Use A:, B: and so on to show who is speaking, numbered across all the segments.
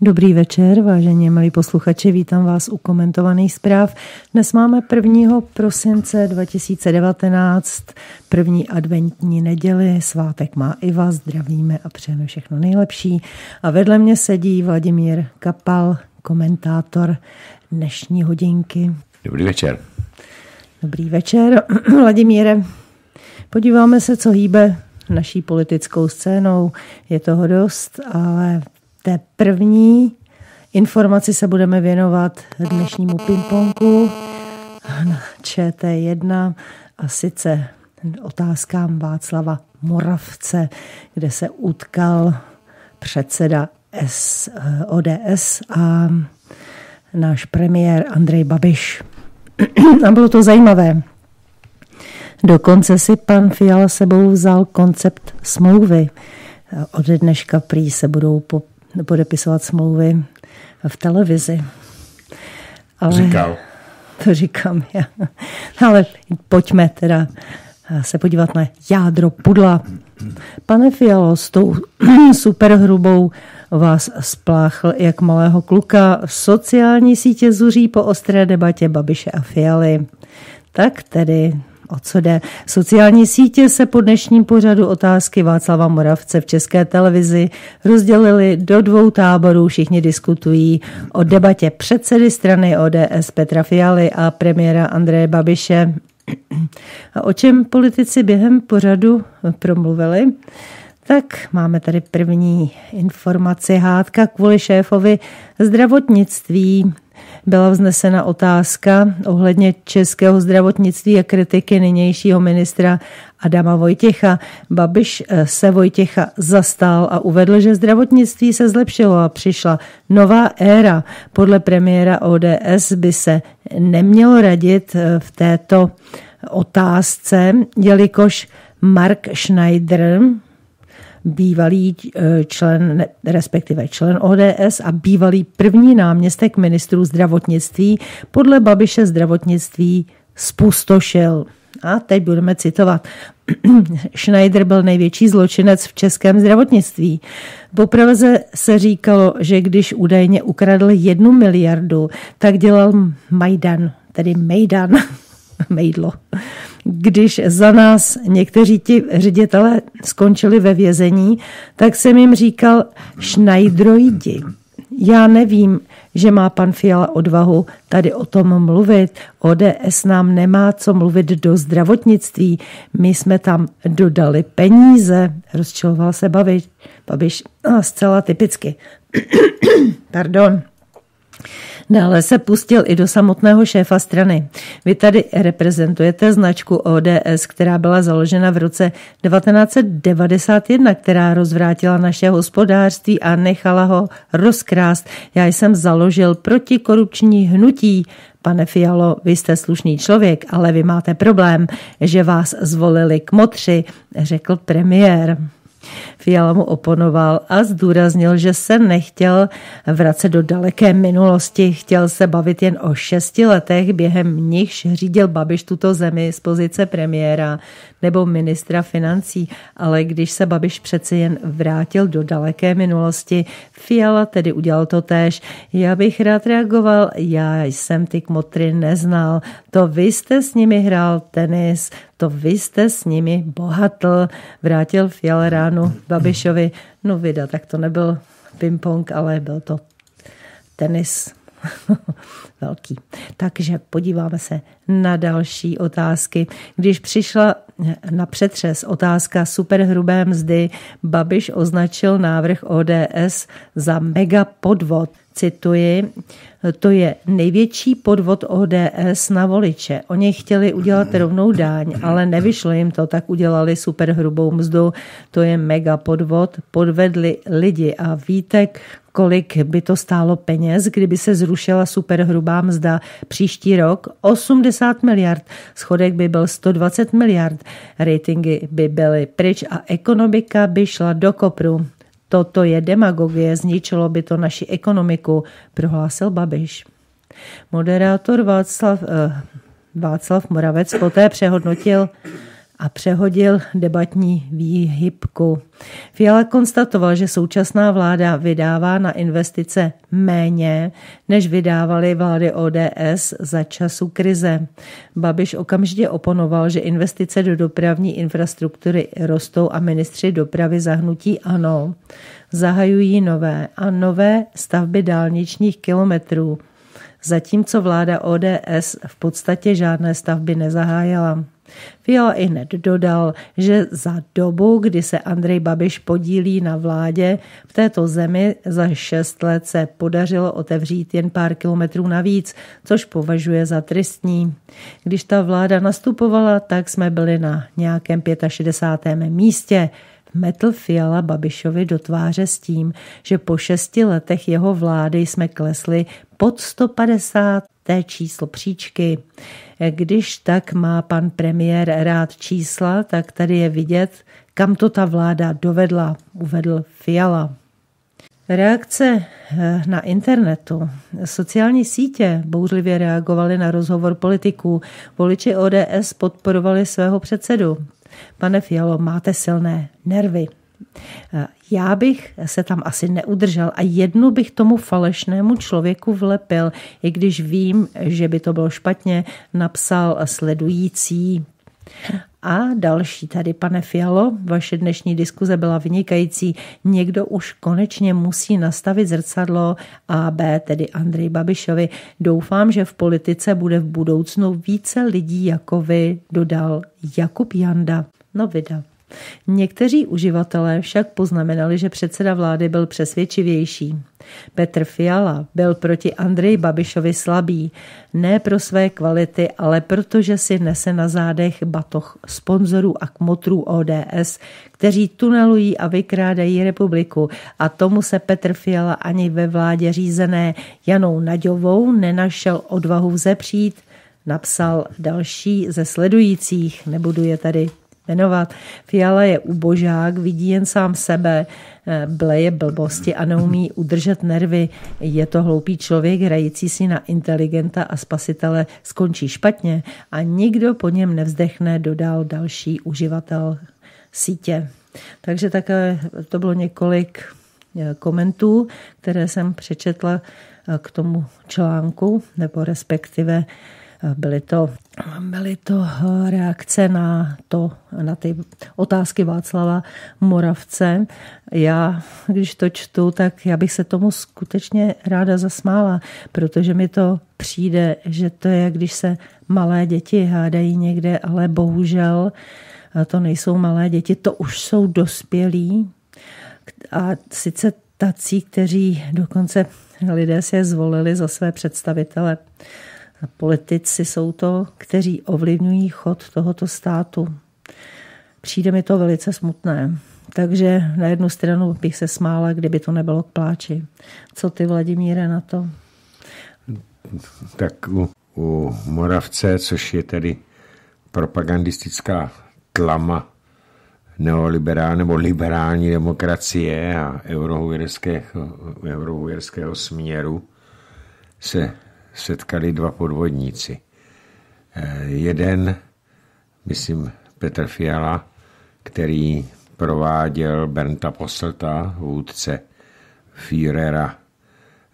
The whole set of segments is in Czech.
A: Dobrý večer, vážení milí posluchači, vítám vás u komentovaných zpráv. Dnes máme 1. prosince 2019, první adventní neděli, svátek má i vás, zdravíme a přejeme všechno nejlepší. A vedle mě sedí Vladimír Kapal, komentátor dnešní hodinky.
B: Dobrý večer.
A: Dobrý večer, Vladimíre. Podíváme se, co hýbe naší politickou scénou. Je toho dost, ale té první informaci se budeme věnovat dnešnímu pingpongu na ČT1 a sice otázkám Václava Moravce, kde se utkal předseda S, ODS a náš premiér Andrej Babiš. A bylo to zajímavé. Dokonce si pan Fiala sebou vzal koncept smlouvy. Od dneška prý se budou po podepisovat smlouvy v televizi.
B: Ale Říkal.
A: To říkám já. Ale pojďme teda se podívat na jádro pudla. Pane Fialo, s tou superhrubou vás spláchl jak malého kluka. Sociální sítě zuří po ostré debatě Babiše a Fialy. Tak tedy O co jde? Sociální sítě se po dnešním pořadu otázky Václava Moravce v české televizi rozdělili do dvou táborů. Všichni diskutují o debatě předsedy strany ODS Petra Fialy a premiéra Andreje Babiše. A o čem politici během pořadu promluvili? Tak máme tady první informaci. Hádka kvůli šéfovi zdravotnictví byla vznesena otázka ohledně českého zdravotnictví a kritiky nynějšího ministra Adama Vojtěcha. Babiš eh, se Vojtěcha zastal a uvedl, že zdravotnictví se zlepšilo a přišla nová éra. Podle premiéra ODS by se nemělo radit eh, v této otázce, jelikož Mark Schneider, bývalý eh, člen, respektive člen ODS a bývalý první náměstek ministrů zdravotnictví podle Babiše zdravotnictví spustošil. A teď budeme citovat. Schneider byl největší zločinec v českém zdravotnictví. Po Praze se říkalo, že když údajně ukradl jednu miliardu, tak dělal Majdan, tedy Mejdan, Mejdlo když za nás někteří ti ředitelé skončili ve vězení, tak jsem jim říkal šnajdroidi. Já nevím, že má pan Fiala odvahu tady o tom mluvit. ODS nám nemá co mluvit do zdravotnictví. My jsme tam dodali peníze. Rozčiloval se Babiš. Babiš no, zcela typicky. Pardon. Dále se pustil i do samotného šéfa strany. Vy tady reprezentujete značku ODS, která byla založena v roce 1991, která rozvrátila naše hospodářství a nechala ho rozkrást. Já jsem založil protikorupční hnutí, Pane Fialo, vy jste slušný člověk, ale vy máte problém, že vás zvolili k motři, řekl premiér. Fiala mu oponoval a zdůraznil, že se nechtěl vracet do daleké minulosti, chtěl se bavit jen o šesti letech, během nichž řídil Babiš tuto zemi z pozice premiéra nebo ministra financí, ale když se Babiš přeci jen vrátil do daleké minulosti, Fiala tedy udělal to též. Já bych rád reagoval, já jsem ty kmotry neznal, to vy jste s nimi hrál tenis, to vy jste s nimi bohatl, vrátil Fiala ránu Babišovi. No vida, tak to nebyl ping-pong, ale byl to tenis. Velký. Takže podíváme se na další otázky. Když přišla na přetřes otázka superhrubé mzdy, Babiš označil návrh ODS za mega podvod. Cituji, to je největší podvod ODS na voliče. Oni chtěli udělat rovnou dáň, ale nevyšlo jim to, tak udělali superhrubou mzdu. To je mega podvod. Podvedli lidi a víte, kolik by to stálo peněz, kdyby se zrušila superhrubá mzda příští rok? 80 miliard. Schodek by byl 120 miliard. Ratingy by byly pryč a ekonomika by šla do kopru. Toto je demagogie, zničilo by to naši ekonomiku, prohlásil Babiš. Moderátor Václav, eh, Václav Moravec poté přehodnotil a přehodil debatní výhybku. Fiala konstatoval, že současná vláda vydává na investice méně, než vydávaly vlády ODS za času krize. Babiš okamžitě oponoval, že investice do dopravní infrastruktury rostou a ministři dopravy zahnutí ano, zahajují nové a nové stavby dálničních kilometrů, zatímco vláda ODS v podstatě žádné stavby nezahájila. Fiala i hned dodal, že za dobu, kdy se Andrej Babiš podílí na vládě, v této zemi za šest let se podařilo otevřít jen pár kilometrů navíc, což považuje za tristní. Když ta vláda nastupovala, tak jsme byli na nějakém 65. místě. Metl Fiala Babišovi do tváře s tím, že po šesti letech jeho vlády jsme klesli pod 150 té číslo příčky. Když tak má pan premiér rád čísla, tak tady je vidět, kam to ta vláda dovedla, uvedl Fiala. Reakce eh, na internetu. Sociální sítě bouřlivě reagovaly na rozhovor politiků. Voliči ODS podporovali svého předsedu. Pane Fialo, máte silné nervy. Eh, já bych se tam asi neudržel a jednu bych tomu falešnému člověku vlepil, i když vím, že by to bylo špatně, napsal sledující. A další tady, pane Fialo, vaše dnešní diskuze byla vynikající. Někdo už konečně musí nastavit zrcadlo A, B, tedy Andrej Babišovi. Doufám, že v politice bude v budoucnu více lidí jako vy, dodal Jakub Janda. No vida. Někteří uživatelé však poznamenali, že předseda vlády byl přesvědčivější. Petr Fiala byl proti Andreji Babišovi slabý, ne pro své kvality, ale protože si nese na zádech batoh sponzorů a kmotrů ODS, kteří tunelují a vykrádají republiku. A tomu se Petr Fiala ani ve vládě řízené Janou Naďovou nenašel odvahu vzepřít, napsal další ze sledujících, nebudu je tady jmenovat. Fiala je ubožák, vidí jen sám sebe, eh, bleje blbosti a neumí udržet nervy. Je to hloupý člověk, hrající si na inteligenta a spasitele skončí špatně a nikdo po něm nevzdechne, dodal další uživatel sítě. Takže také to bylo několik eh, komentů, které jsem přečetla eh, k tomu článku, nebo respektive Byly to, byly to eh, reakce na, to, na ty otázky Václava Moravce. Já, když to čtu, tak já bych se tomu skutečně ráda zasmála, protože mi to přijde, že to je, když se malé děti hádají někde, ale bohužel eh, to nejsou malé děti, to už jsou dospělí. A sice tací, kteří dokonce lidé si je zvolili za své představitele Politici jsou to, kteří ovlivňují chod tohoto státu. Přijde mi to velice smutné. Takže na jednu stranu bych se smála, kdyby to nebylo k pláči. Co ty, Vladimíre, na to?
B: Tak u, u Moravce, což je tedy propagandistická tlama neoliberální nebo liberální demokracie a eurohujerského, eurohujerského směru, se setkali dva podvodníci. Eh, jeden, myslím, Petr Fiala, který prováděl Bernta Posselta, vůdce Führera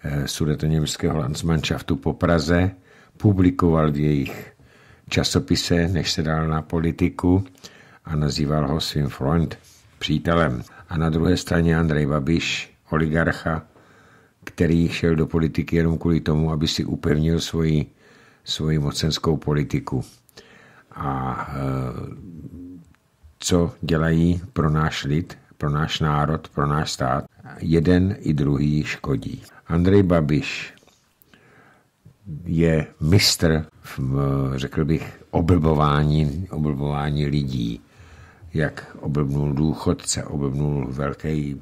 B: eh, sudetoněmského Landsmannschaftu po Praze, publikoval v jejich časopise, než se dal na politiku a nazýval ho svým Freund, přítelem. A na druhé straně Andrej Babiš, oligarcha, který šel do politiky jenom kvůli tomu, aby si upevnil svoji, svoji mocenskou politiku. A e, co dělají pro náš lid, pro náš národ, pro náš stát, jeden i druhý škodí. Andrej Babiš je mistr v, řekl bych, oblbování, oblbování lidí. Jak oblbnul důchodce, oblbnul velký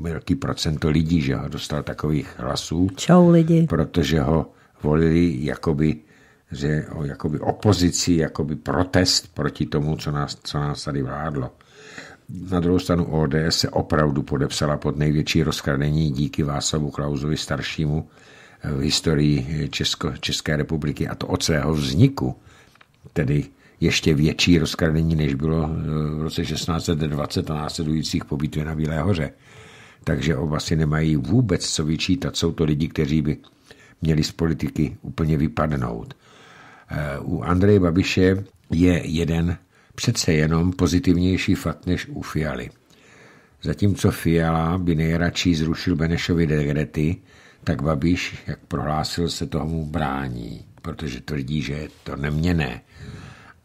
B: velký procento lidí, že ho dostal takových hlasů.
A: Čau lidi.
B: Protože ho volili jakoby, že o jakoby opozici, jakoby protest proti tomu, co nás, co nás tady vládlo. Na druhou stranu ODS se opravdu podepsala pod největší rozkradení díky Václavu Klauzovi staršímu v historii Česko, České republiky a to od svého vzniku, tedy ještě větší rozkradení, než bylo v roce 1620 a následujících po bitvě na Bílé hoře. Takže oba si nemají vůbec co vyčítat. Jsou to lidi, kteří by měli z politiky úplně vypadnout. U Andreje Babiše je jeden přece jenom pozitivnější fakt než u Fialy. Zatímco Fiala by nejradši zrušil Benešovi dekrety, tak Babiš, jak prohlásil, se tomu brání, protože tvrdí, že je to neměné.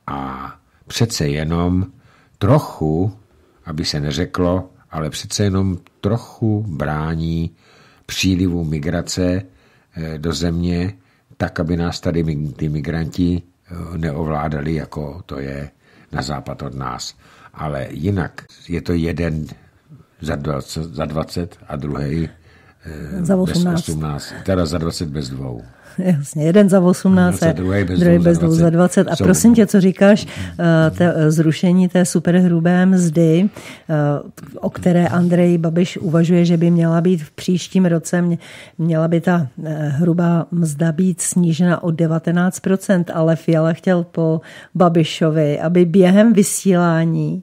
B: A přece jenom trochu, aby se neřeklo, ale přece jenom trochu brání přílivu migrace eh, do země, tak, aby nás tady ty migranti eh, neovládali, jako to je na západ od nás. Ale jinak je to jeden za 20, za 20 a druhý
A: eh, za 18.
B: Bez 18, teda za 20 bez dvou.
A: Jasně, jeden za 18 no, a druhý bez, druhý bez dvou za 20. A prosím tě, co říkáš, eh, te, eh, zrušení té superhrubé mzdy, eh, o které Andrej Babiš uvažuje, že by měla být v příštím roce, měla by ta hrubá mzda být snížena o 19%, ale Fiala chtěl po Babišovi, aby během vysílání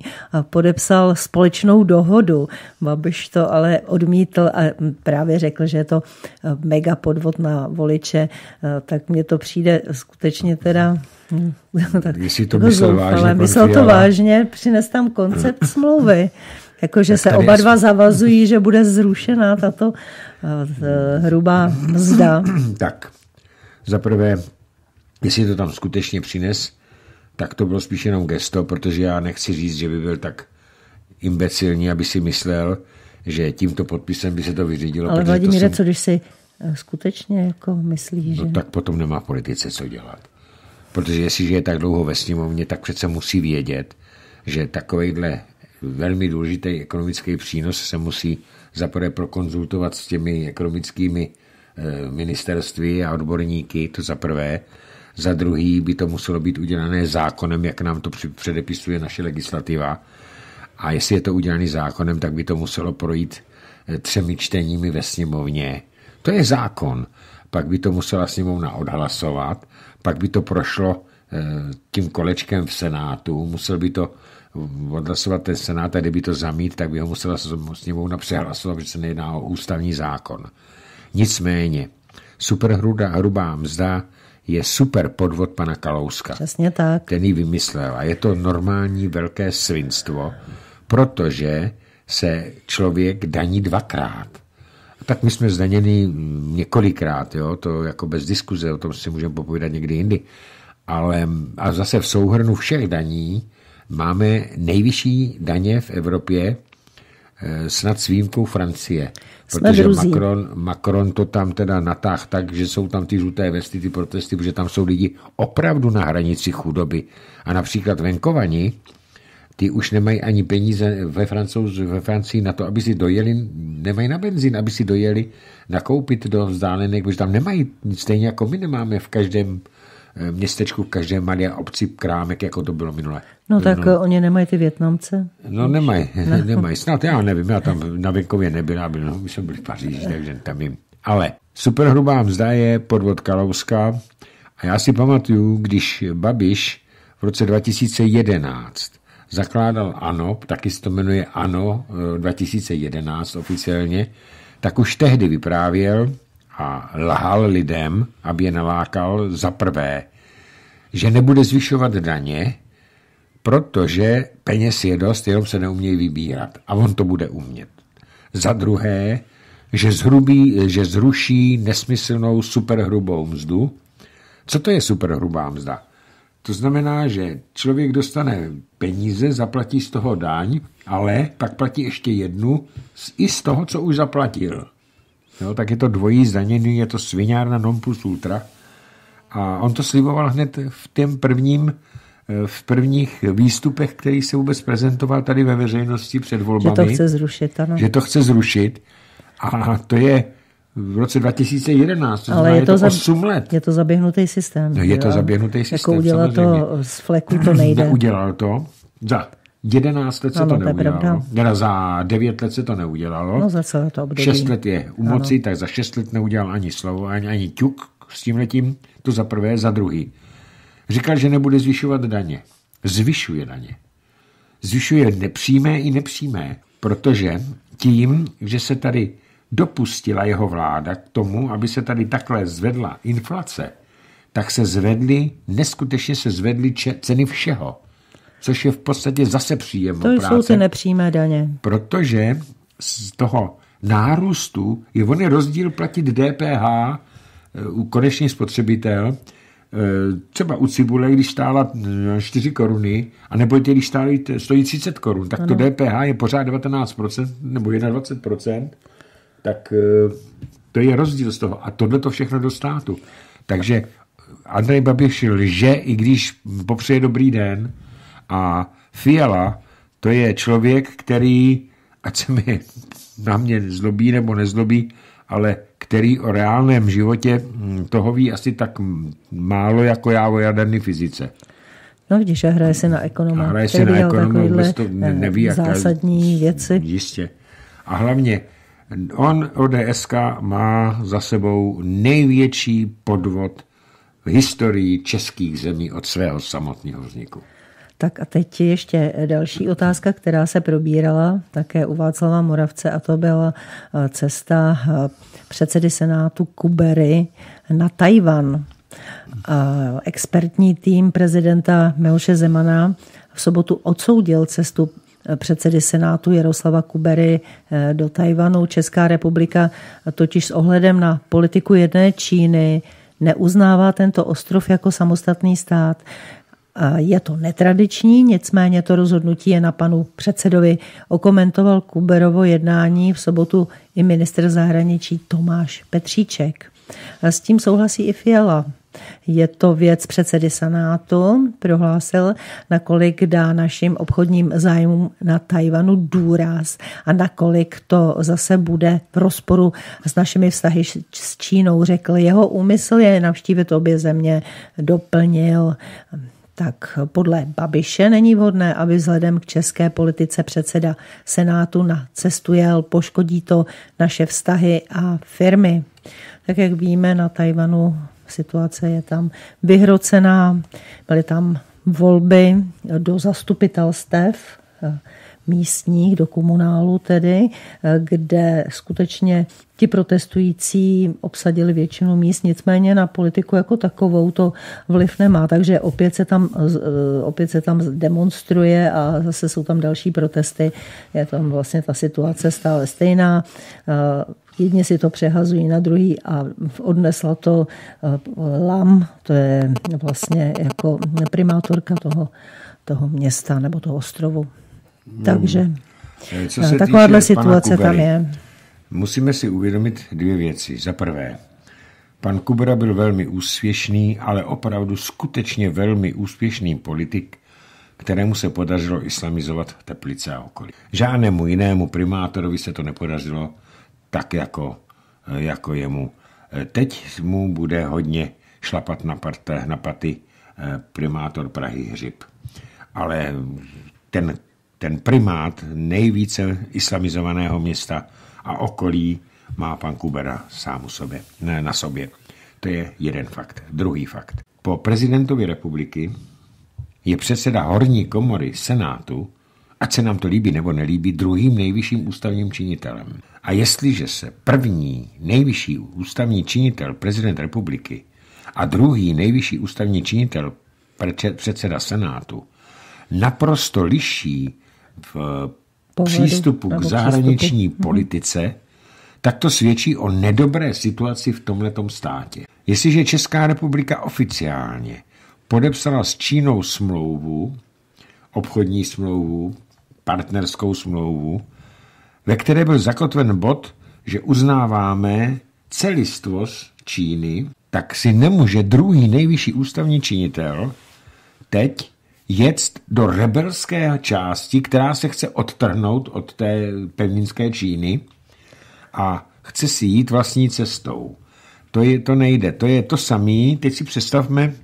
A: podepsal společnou dohodu. Babiš to ale odmítl a právě řekl, že je to mega podvod na voliče tak mně to přijde skutečně teda
B: hm, tak, Jestli to jako myslel vážně,
A: myslel to vážně, přines tam koncept smlouvy. Jakože se oba dva zavazují, že bude zrušena tato eh, hrubá mzda.
B: Tak, zaprvé, jestli to tam skutečně přines, tak to bylo spíš jenom gesto, protože já nechci říct, že by byl tak imbecilní, aby si myslel, že tímto podpisem by se to vyřídilo.
A: Ale Vladimíre, jsem... co když si Eh, skutečně jako myslí,
B: že... No tak potom nemá politice co dělat. Protože jestliže je tak dlouho ve sněmovně, tak přece musí vědět, že takovýhle velmi důležitý ekonomický přínos se musí zaprvé prokonzultovat s těmi ekonomickými eh, ministerství a odborníky, to za prvé. Za druhý by to muselo být udělané zákonem, jak nám to předepisuje naše legislativa. A jestli je to udělané zákonem, tak by to muselo projít eh, třemi čteními ve sněmovně to je zákon. Pak by to musela sněmovna odhlasovat, pak by to prošlo eh, tím kolečkem v Senátu, musel by to odhlasovat ten Senát a kdyby to zamít, tak by ho musela sněmovna přehlasovat, protože se nejedná o ústavní zákon. Nicméně, superhrubá hrubá mzda je super podvod pana Kalouska.
A: Přesně tak.
B: Ten ji vymyslel a je to normální velké svinstvo, protože se člověk daní dvakrát. Tak my jsme zdaněni několikrát, jo, to jako bez diskuze, o tom si můžeme popovídat někdy jindy. Ale a zase v souhrnu všech daní máme nejvyšší daně v Evropě, eh, snad s výjimkou Francie. Protože Macron, Macron to tam teda natáh tak, že jsou tam ty žluté vesty, ty protesty, protože tam jsou lidi opravdu na hranici chudoby. A například venkovani, ty už nemají ani peníze ve, Francouz, ve Francii na to, aby si dojeli, nemají na benzín, aby si dojeli nakoupit do vzdálenek, protože tam nemají stejně jako my nemáme v každém eh, městečku, v každé malé obci krámek, jako to bylo minule.
A: No tak no. oni nemají ty Větnamce?
B: No nemají, ne. nemají. Snad já nevím, já tam na venkově nebyl, byl, no, my jsme byli v Paříži, takže tam jim. Ale superhrubá mzda je podvod Kalouska a já si pamatuju, když Babiš v roce 2011 zakládal ANO, taky se to jmenuje ANO 2011 eh, oficiálně, tak už tehdy vyprávěl a lhal lidem, aby je nalákal za prvé, že nebude zvyšovat daně, protože peněz je dost, jenom se neumějí vybírat. A on to bude umět. Za druhé, že, zhrubí, že zruší nesmyslnou superhrubou mzdu. Co to je superhrubá mzda? To znamená, že člověk dostane peníze, zaplatí z toho daň, ale pak platí ještě jednu i z toho, co už zaplatil. Jo, tak je to dvojí zdanění, je to sviňárna non plus ultra. A on to sliboval hned v tém prvním, eh, v prvních výstupech, který se vůbec prezentoval tady ve veřejnosti před volbami.
A: Že to chce zrušit, ano.
B: Že to chce zrušit. A to je v roce 2011, to
A: Ale je to,
B: je to 8 let.
A: Je to zaběhnutý systém.
B: No, je to zaběhnutý jako systém,
A: Jako udělat to z fleku, to nejde.
B: Neudělal to. Za 11 let se ano, to neudělalo. Teda za 9 let se to neudělalo.
A: No za celé to období.
B: 6 let je u moci, ano. tak za 6 let neudělal ani slovo, ani, ani ťuk s tím letím. To za prvé, za druhý. Říkal, že nebude zvyšovat daně. zvyšuje daně. Zvyšuje nepřímé i nepřímé, protože tím, že se tady dopustila jeho vláda k tomu, aby se tady takhle zvedla inflace, tak se zvedly, neskutečně se zvedly ceny všeho, což je v podstatě zase příjem
A: To
B: práce.
A: jsou ty nepřímé daně.
B: Protože z toho nárůstu je on je rozdíl platit DPH eh, u konečný spotřebitel, eh, třeba u cibule, když stála 4 eh, koruny, a nebo když stály, stojí 30 korun, tak to DPH je pořád 19% nebo 21%, tak to je rozdíl z toho. A tohle to všechno do státu. Takže Andrej Babiš lže, i když popřeje dobrý den. A Fiala, to je člověk, který, ať se mi na mě zlobí nebo nezlobí, ale který o reálném životě hm, toho ví asi tak málo jako já o jaderné fyzice.
A: No vidíš, a hraje se na ekonoma.
B: hraje se na ekonoma, vůbec to
A: eh,
B: neví,
A: jaká, zásadní věci.
B: Jistě. A hlavně on, ODSK, má za sebou největší podvod v historii českých zemí od svého samotného vzniku.
A: Tak a teď ještě další otázka, která se probírala také u Václava Moravce a to byla eh, cesta eh, předsedy Senátu Kubery na Tajvan. Expertní tým prezidenta Miloše Zemana v sobotu odsoudil cestu eh, předsedy Senátu Jaroslava Kubery do Tajvanu. Česká republika totiž s ohledem na politiku jedné Číny neuznává tento ostrov jako samostatný stát. Je to netradiční, nicméně to rozhodnutí je na panu předsedovi. Okomentoval Kuberovo jednání v sobotu i minister zahraničí Tomáš Petříček. S tím souhlasí i Fiala. Je to věc předsedy Senátu, prohlásil, nakolik dá našim obchodním zájmům na Tajvanu důraz a nakolik to zase bude v rozporu s našimi vztahy s Čínou, řekl. Jeho úmysl je navštívit obě země, doplnil tak podle Babiše není vhodné, aby vzhledem k české politice předseda Senátu na cestu jel, poškodí to naše vztahy a firmy. Tak jak víme, na Tajvanu situace je tam vyhrocená, byly tam volby do zastupitelstev místních, do komunálu tedy, kde skutečně ti protestující obsadili většinu míst, nicméně na politiku jako takovou to vliv nemá, takže opět se tam, opět se tam demonstruje a zase jsou tam další protesty. Je tam vlastně ta situace stále stejná. Jedni si to přehazují na druhý a odnesla to Lam, to je vlastně jako primátorka toho, toho města nebo toho ostrovu. Hmm. Takže Co se takováhle situace tam je.
B: Musíme si uvědomit dvě věci. Za prvé, pan Kubera byl velmi úspěšný, ale opravdu skutečně velmi úspěšný politik, kterému se podařilo islamizovat Teplice a okolí. Žádnému jinému primátorovi se to nepodařilo tak jako, jako jemu. Teď mu bude hodně šlapat na, parte, na paty eh, primátor Prahy Hřib. Ale ten ten primát nejvíce islamizovaného města a okolí má pan Kubera sám u sobě, ne, na sobě. To je jeden fakt. Druhý fakt. Po prezidentovi republiky je předseda horní komory Senátu, ať se nám to líbí nebo nelíbí, druhým nejvyšším ústavním činitelem. A jestliže se první nejvyšší ústavní činitel, prezident republiky, a druhý nejvyšší ústavní činitel, předseda Senátu, naprosto liší v Pohledu, přístupu k zahraniční přístupu. Mhm. politice, tak to svědčí o nedobré situaci v tomhletom státě. Jestliže Česká republika oficiálně podepsala s Čínou smlouvu, obchodní smlouvu, partnerskou smlouvu, ve které byl zakotven bod, že uznáváme celistvost Číny, tak si nemůže druhý nejvyšší ústavní činitel teď jet do rebelské části, která se chce odtrhnout od té pevninské Číny a chce si jít vlastní cestou. To, je, to nejde. To je to samé. Teď si představme,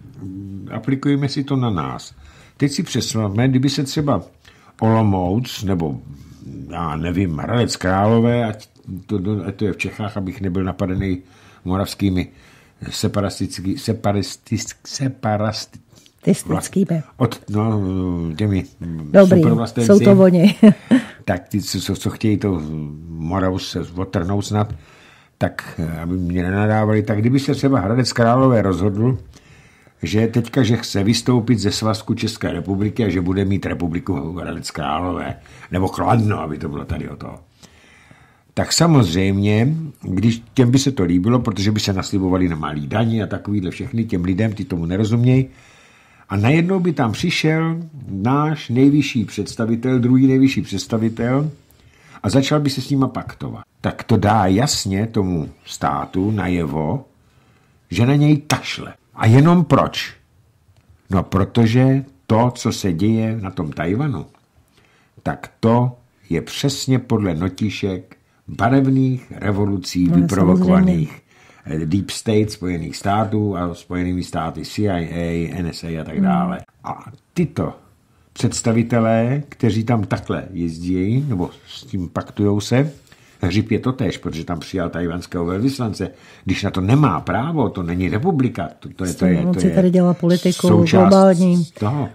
B: aplikujeme si to na nás. Teď si představme, kdyby se třeba Olomouc, nebo já nevím, Hradec Králové, ať to, to, to je v Čechách, abych nebyl napadený moravskými separatistickými separatistickými
A: Vlastickými.
B: Od, no, těmi
A: Dobrý, jsou to oni.
B: tak ty, co, co chtějí to Moravu se otrhnout snad, tak eh, aby mě nenadávali, tak kdyby se třeba Hradec Králové rozhodl, že teďka, že chce vystoupit ze svazku České republiky a že bude mít republiku Hradec Králové, nebo Kladno, aby to bylo tady o to. Tak samozřejmě, když těm by se to líbilo, protože by se naslibovali na malý daní a takovýhle všechny, těm lidem, ty tomu nerozumějí, a najednou by tam přišel náš nejvyšší představitel, druhý nejvyšší představitel a začal by se s nima paktovat. Tak to dá jasně tomu státu najevo, že na něj tašle. A jenom proč? No protože to, co se děje na tom Tajvanu, tak to je přesně podle notišek barevných revolucí no, vyprovokovaných eh, Deep State Spojených států a Spojenými státy CIA, NSA a tak hmm. dále. A tyto představitelé, kteří tam takhle jezdí, nebo s tím paktujou se, Hřib je to tež, protože tam přijal tajvanského velvyslance. Když na to nemá právo, to není republika. To, to je, to je, to je
A: tady dělá politiku globální.
B: Toho,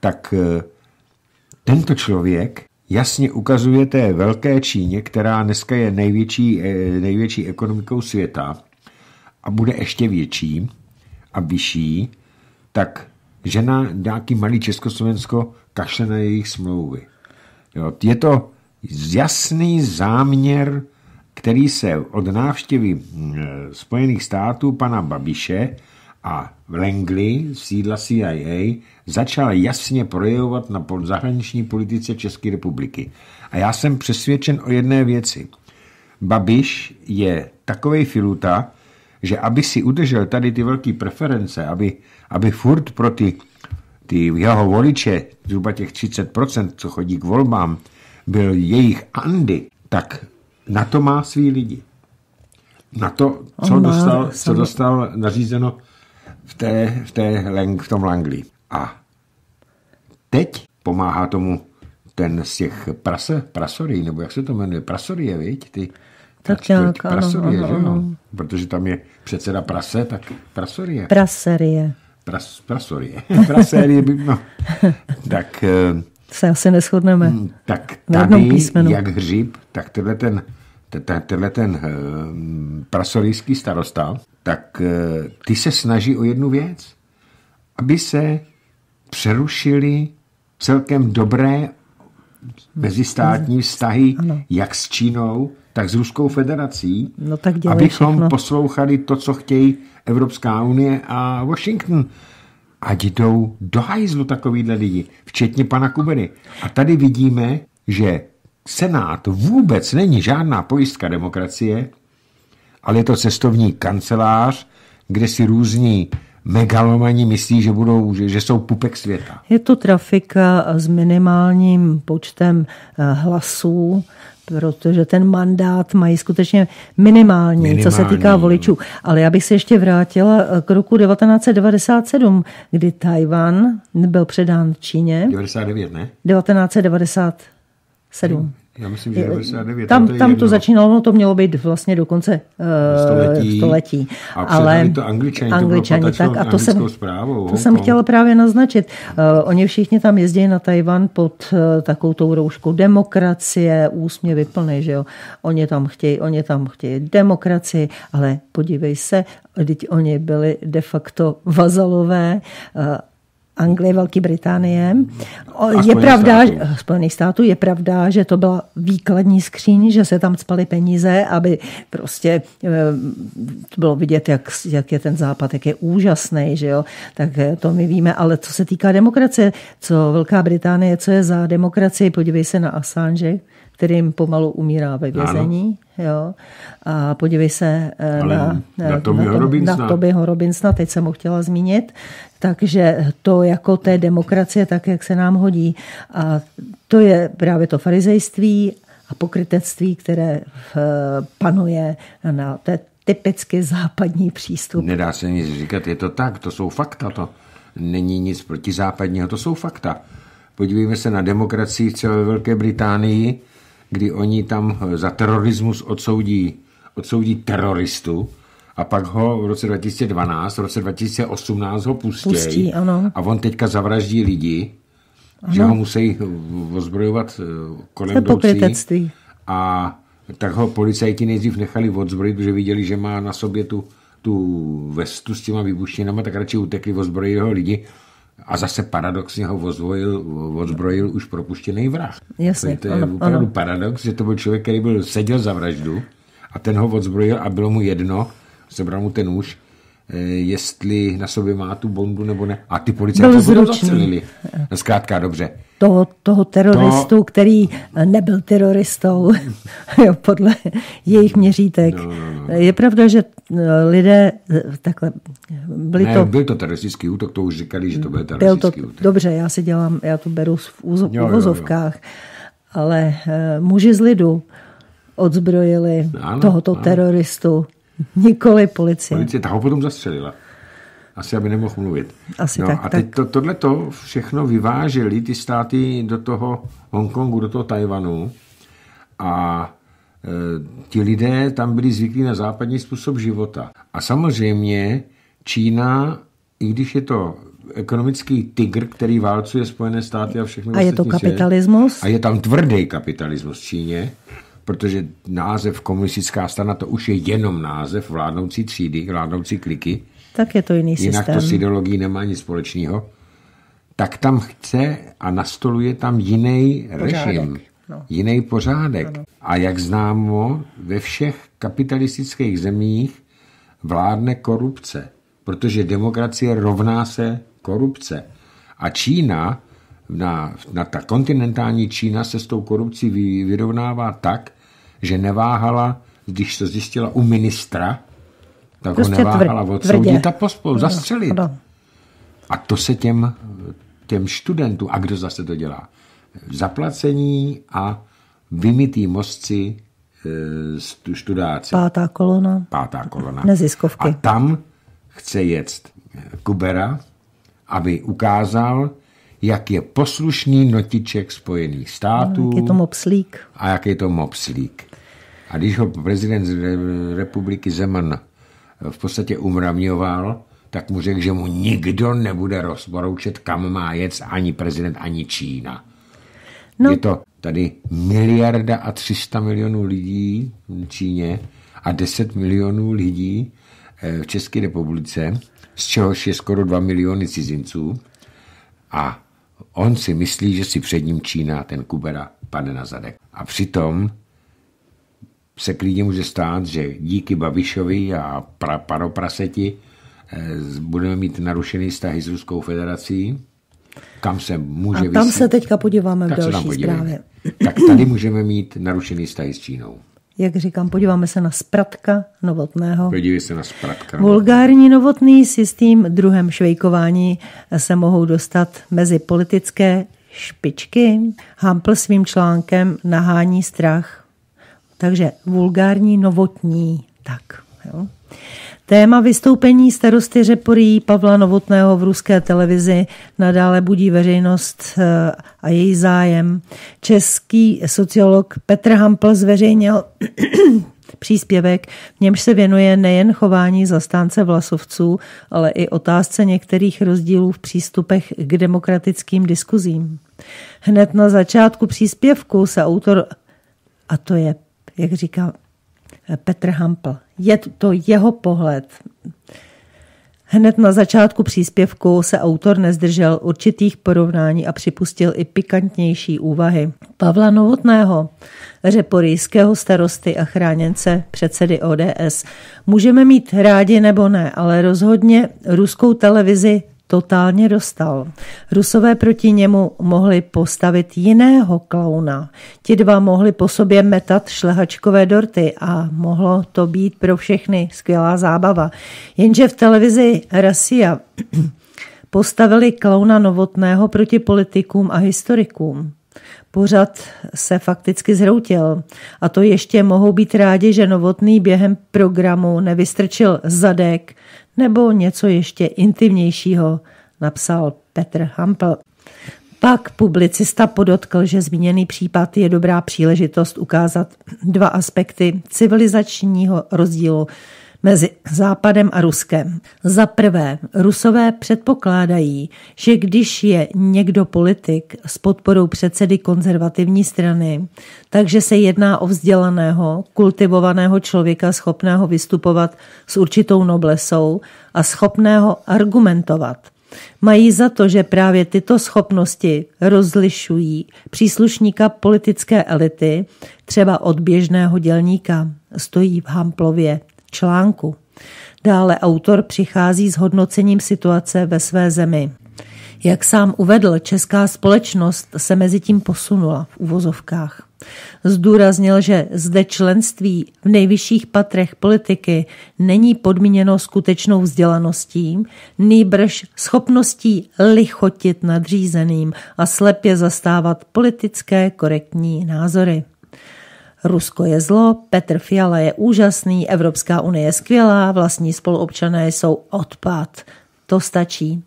B: tak eh, tento člověk jasně ukazuje té velké Číně, která dneska je největší, eh, největší ekonomikou světa a bude ještě větší a vyšší, tak žena nějaký malý Československo kašle na jejich smlouvy. Jo, je to jasný záměr, který se od návštěvy mm, Spojených států pana Babiše a v Langley, sídla CIA, začal jasně projevovat na zahraniční politice České republiky. A já jsem přesvědčen o jedné věci. Babiš je takovej filuta, že aby si udržel tady ty velké preference, aby, aby furt pro ty, ty jeho voliče, zhruba těch 30%, co chodí k volbám, byl jejich Andy, tak na to má svý lidi. Na to, co, dostal, co dostal nařízeno v, té, v, té, v tom Langley. A teď pomáhá tomu ten z těch prase, prasorí, nebo jak se to jmenuje, prasorie, viď? Ty,
A: tak nějak, prasorie,
B: ano, ano, ano. Protože tam je předseda prase, tak prasorie.
A: Praserie.
B: Pras, prasorie. praserie, no. tak eh,
A: se asi neschodneme. Hmm,
B: tak tady, jak hřib, tak tenhle ten, tenhle ten uh, prasorijský starosta, tak uh, ty se snaží o jednu věc, aby se přerušili celkem dobré mezistátní vztahy, ano. jak s Čínou, tak s Ruskou federací,
A: no tak
B: abychom
A: všechno.
B: poslouchali to, co chtějí Evropská unie a Washington ať jdou do hajzlu takovýhle lidi, včetně pana Kubery. A tady vidíme, že Senát vůbec není žádná pojistka demokracie, ale je to cestovní kancelář, kde si různí megalomani myslí, že, budou, že, že jsou pupek světa.
A: Je to trafika s minimálním počtem eh, hlasů, protože ten mandát mají skutečně minimální, minimální, co se týká voličů. Ale já bych se ještě vrátila k roku 1997, kdy Tajvan byl předán Číně.
B: 99, ne?
A: 1997.
B: Já myslím, že 99.
A: Tam, to tam to začínalo, no to mělo být vlastně do konce uh, století. století.
B: A ale to angličani, angličani to tak a to jsem,
A: zprávou, to jsem chtěla právě naznačit. Uh, oni všichni tam jezdí na Tajvan pod uh, takovou tou rouškou demokracie, úsměvy plný, že jo. Oni tam chtějí, oni tam chtějí demokracii, ale podívej se, teď oni byli de facto vazalové uh, Anglie, Velké Británie. je pravda, států. Spojených států, je pravda, že to byla výkladní skříň, že se tam spaly peníze, aby prostě eh, bylo vidět, jak, jak je ten západ, jak je úžasný, že jo, tak eh, to my víme, ale co se týká demokracie, co Velká Británie, co je za demokracii, podívej se na Assange, kterým pomalu umírá ve vězení. Jo. A podívej se
B: eh, Ale na, na, Tobyho Robinsona.
A: Na Tobyho Robinsona, teď jsem ho chtěla zmínit. Takže to jako té demokracie, tak jak se nám hodí. A to je právě to farizejství a pokrytectví, které eh, panuje na té typicky západní přístup.
B: Nedá se nic říkat, je to tak, to jsou fakta, to není nic protizápadního, to jsou fakta. Podívejme se na demokracii třeba ve Velké Británii, kdy oni tam za terorismus odsoudí, odsoudí teroristu a pak ho v roce 2012, v roce 2018 ho pustějí.
A: Pustí, ano.
B: A on teďka zavraždí lidi, ano. že ho musí ozbrojovat eh, kolem
A: jdoucí.
B: A tak ho policajti nejdřív nechali odzbrojit, protože viděli, že má na sobě tu, tu vestu s těma výbušninama, tak radši utekli, ozbrojili ho lidi a zase paradoxně ho ozvojil, odzbrojil už propuštěný vrah.
A: Jasně,
B: to je ano, opravdu
A: ano.
B: paradox, že to byl člověk, který byl seděl za vraždu a ten ho odzbrojil a bylo mu jedno, sebral mu ten nůž, eh, jestli na sobě má tu bondu nebo ne. A ty policajti ho zastřelili. No, zkrátka, dobře.
A: Toho, toho teroristu, to... který nebyl teroristou, jo, podle jejich měřítek. No, no, no. Je pravda, že eh, lidé eh, takhle byli
B: ne,
A: to...
B: byl to teroristický útok, to už říkali, že to byl teroristický
A: byl
B: to, útok.
A: Dobře, já si dělám, já to beru v úvozovkách, ale uh, muži z lidu odzbrojili ano, tohoto ano. teroristu, nikoli policie.
B: Policie ta ho potom zastřelila. Asi, aby nemohl mluvit.
A: Asi
B: no,
A: tak,
B: a teď to, tohle to všechno vyváželi ty státy do toho Hongkongu, do toho Tajvanu a e, ti lidé tam byli zvyklí na západní způsob života. A samozřejmě Čína, i když je to ekonomický tygr, který válcuje Spojené státy a všechno
A: A je to kapitalismus?
B: Svět, a je tam tvrdý kapitalismus v Číně, protože název komunistická strana to už je jenom název vládnoucí třídy, vládnoucí kliky.
A: Tak je to jiný
B: Jinak
A: systém.
B: to s ideologií nemá nic společného. Tak tam chce a nastoluje tam jiný režim, no. jiný pořádek. Ano. A jak známo, ve všech kapitalistických zemích vládne korupce, protože demokracie rovná se korupce. A Čína, na, na ta kontinentální Čína se s tou korupcí vyrovnává tak, že neváhala, když to zjistila u ministra, tak prostě ho neváhala odsoudit a pospolu, zastřelit. No, no. A to se těm, těm studentům, a kdo zase to dělá? Zaplacení a vymytý mozci e, študáci.
A: Pátá kolona.
B: Pátá kolona.
A: Neziskovky.
B: A tam chce jet Kubera, aby ukázal, jak je poslušný notiček Spojených států.
A: No, jak je to mopslík.
B: A jak je to mopslík. A když ho prezident republiky Zeman v podstatě umravňoval, tak mu řekl, že mu nikdo nebude rozporoučet, kam má jet ani prezident, ani Čína. No. Je to tady miliarda a 300 milionů lidí v Číně a 10 milionů lidí v České republice, z čehož je skoro 2 miliony cizinců. A on si myslí, že si před ním Čína, ten Kubera, padne na zadek. A přitom se klidně může stát, že díky Babišovi a pra, paropraseti budeme mít narušený vztahy s Ruskou federací, kam se může
A: A tam vysvět... se teďka podíváme tak v další zprávě.
B: Tak tady můžeme mít narušený vztahy s Čínou.
A: Jak říkám, podíváme se na Spratka Novotného.
B: Podívej se na Spratka
A: Vulgární Novotný si s tím druhem švejkování se mohou dostat mezi politické špičky. Hampl svým článkem nahání strach. Takže vulgární novotní. Tak, jo. Téma vystoupení starosty Řeporí Pavla Novotného v ruské televizi nadále budí veřejnost eh, a její zájem. Český sociolog Petr Hampl zveřejnil příspěvek, v němž se věnuje nejen chování zastánce vlasovců, ale i otázce některých rozdílů v přístupech k demokratickým diskuzím. Hned na začátku příspěvku se autor, a to je, jak říká Petr Hampl. Je to jeho pohled. Hned na začátku příspěvku se autor nezdržel určitých porovnání a připustil i pikantnější úvahy. Pavla Novotného, řeporijského starosty a chráněnce předsedy ODS, můžeme mít rádi nebo ne, ale rozhodně ruskou televizi totálně dostal. Rusové proti němu mohli postavit jiného klauna. Ti dva mohli po sobě metat šlehačkové dorty a mohlo to být pro všechny skvělá zábava. Jenže v televizi Rasia postavili klauna Novotného proti politikům a historikům. Pořad se fakticky zhroutil. A to ještě mohou být rádi, že Novotný během programu nevystrčil zadek nebo něco ještě intimnějšího, napsal Petr Hampel. Pak publicista podotkl, že zmíněný případ je dobrá příležitost ukázat dva aspekty civilizačního rozdílu mezi Západem a Ruskem. Za prvé, Rusové předpokládají, že když je někdo politik s podporou předsedy konzervativní strany, takže se jedná o vzdělaného, kultivovaného člověka schopného vystupovat s určitou noblesou a schopného argumentovat – Mají za to, že právě tyto schopnosti rozlišují příslušníka politické elity, třeba od běžného dělníka, stojí v Hamplově článku. Dále autor přichází s hodnocením situace ve své zemi. Jak sám uvedl, česká společnost se mezi tím posunula v uvozovkách. Zdůraznil, že zde členství v nejvyšších patrech politiky není podmíněno skutečnou vzdělaností, nýbrž schopností lichotit nadřízeným a slepě zastávat politické korektní názory. Rusko je zlo, Petr Fiala je úžasný, Evropská unie je skvělá, vlastní spoluobčané jsou odpad. To stačí.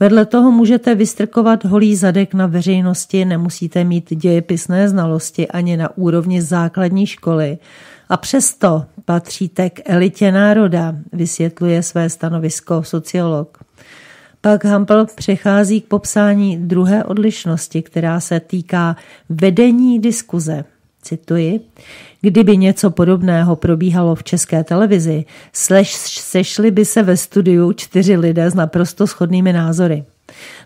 A: Vedle toho můžete vystrkovat holý zadek na veřejnosti, nemusíte mít dějepisné znalosti ani na úrovni základní školy. A přesto patříte k elitě národa, vysvětluje své stanovisko sociolog. Pak Hampel přechází k popsání druhé odlišnosti, která se týká vedení diskuze. Cituji, kdyby něco podobného probíhalo v české televizi, sešli by se ve studiu čtyři lidé s naprosto shodnými názory.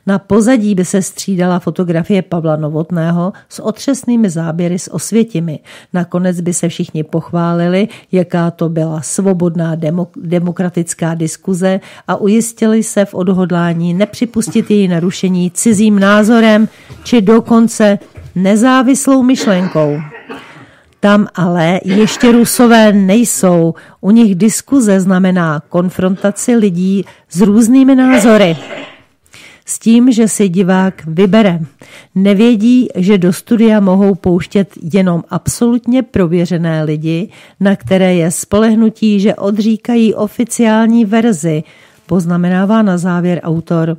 A: Na pozadí by se střídala fotografie Pavla Novotného s otřesnými záběry s osvětimi. Nakonec by se všichni pochválili, jaká to byla svobodná demok- demokratická diskuze a ujistili se v odhodlání nepřipustit její narušení cizím názorem či dokonce nezávislou myšlenkou. Tam ale ještě rusové nejsou. U nich diskuze znamená konfrontaci lidí s různými názory. S tím, že si divák vybere. Nevědí, že do studia mohou pouštět jenom absolutně prověřené lidi, na které je spolehnutí, že odříkají oficiální verzi, poznamenává na závěr autor.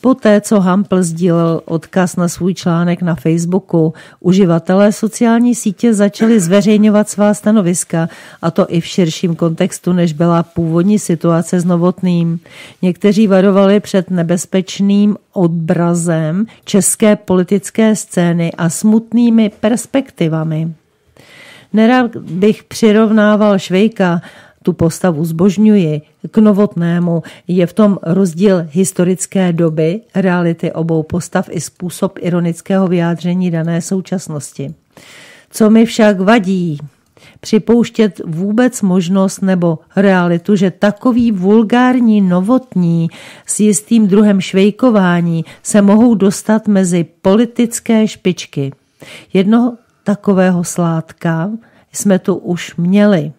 A: Poté, co Hampl sdílel odkaz na svůj článek na Facebooku, uživatelé sociální sítě začali zveřejňovat svá stanoviska, a to i v širším kontextu, než byla původní situace s Novotným. Někteří varovali před nebezpečným odbrazem české politické scény a smutnými perspektivami. Nerad bych přirovnával Švejka tu postavu zbožňuji, k novotnému. Je v tom rozdíl historické doby, reality obou postav i způsob ironického vyjádření dané současnosti. Co mi však vadí, připouštět vůbec možnost nebo realitu, že takový vulgární novotní s jistým druhem švejkování se mohou dostat mezi politické špičky. Jednoho takového sládka jsme tu už měli.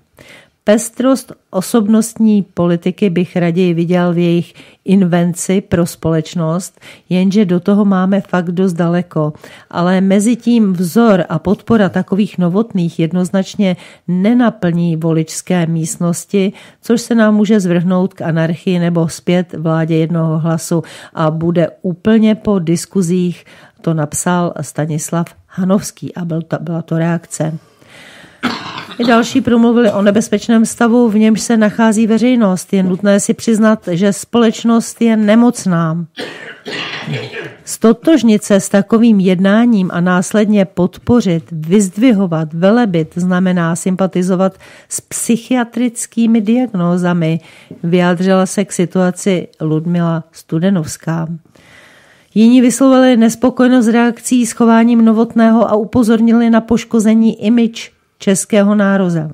A: Pestrost osobnostní politiky bych raději viděl v jejich invenci pro společnost, jenže do toho máme fakt dost daleko. Ale mezi tím vzor a podpora takových novotných jednoznačně nenaplní voličské místnosti, což se nám může zvrhnout k anarchii nebo zpět vládě jednoho hlasu a bude úplně po diskuzích, to napsal Stanislav Hanovský a byl to, byla to reakce. I další promluvili o nebezpečném stavu, v němž se nachází veřejnost. Je nutné si přiznat, že společnost je nemocná. Stotožnit se s takovým jednáním a následně podpořit, vyzdvihovat, velebit znamená sympatizovat s psychiatrickými diagnózami, vyjádřila se k situaci Ludmila Studenovská. Jiní vyslovili nespokojenost reakcí s chováním novotného a upozornili na poškození image českého národa.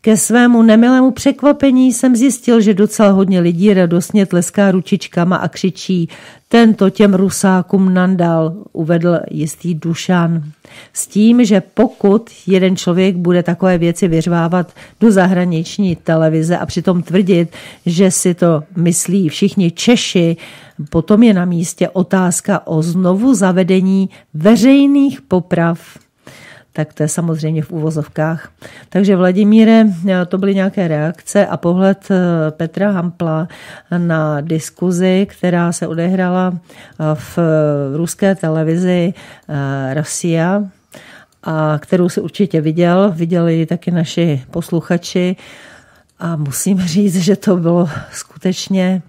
A: Ke svému nemilému překvapení jsem zjistil, že docela hodně lidí radostně tleská ručičkama a křičí tento těm rusákům nandal, uvedl jistý Dušan. S tím, že pokud jeden člověk bude takové věci vyřvávat do zahraniční televize a přitom tvrdit, že si to myslí všichni Češi, potom je na místě otázka o znovu zavedení veřejných poprav tak to je samozřejmě v úvozovkách. Takže Vladimíre, to byly nějaké reakce a pohled eh, Petra Hampla na diskuzi, která se odehrála eh, v ruské televizi eh, Rosia, a kterou si určitě viděl, viděli ji taky naši posluchači. A musím říct, že to bylo skutečně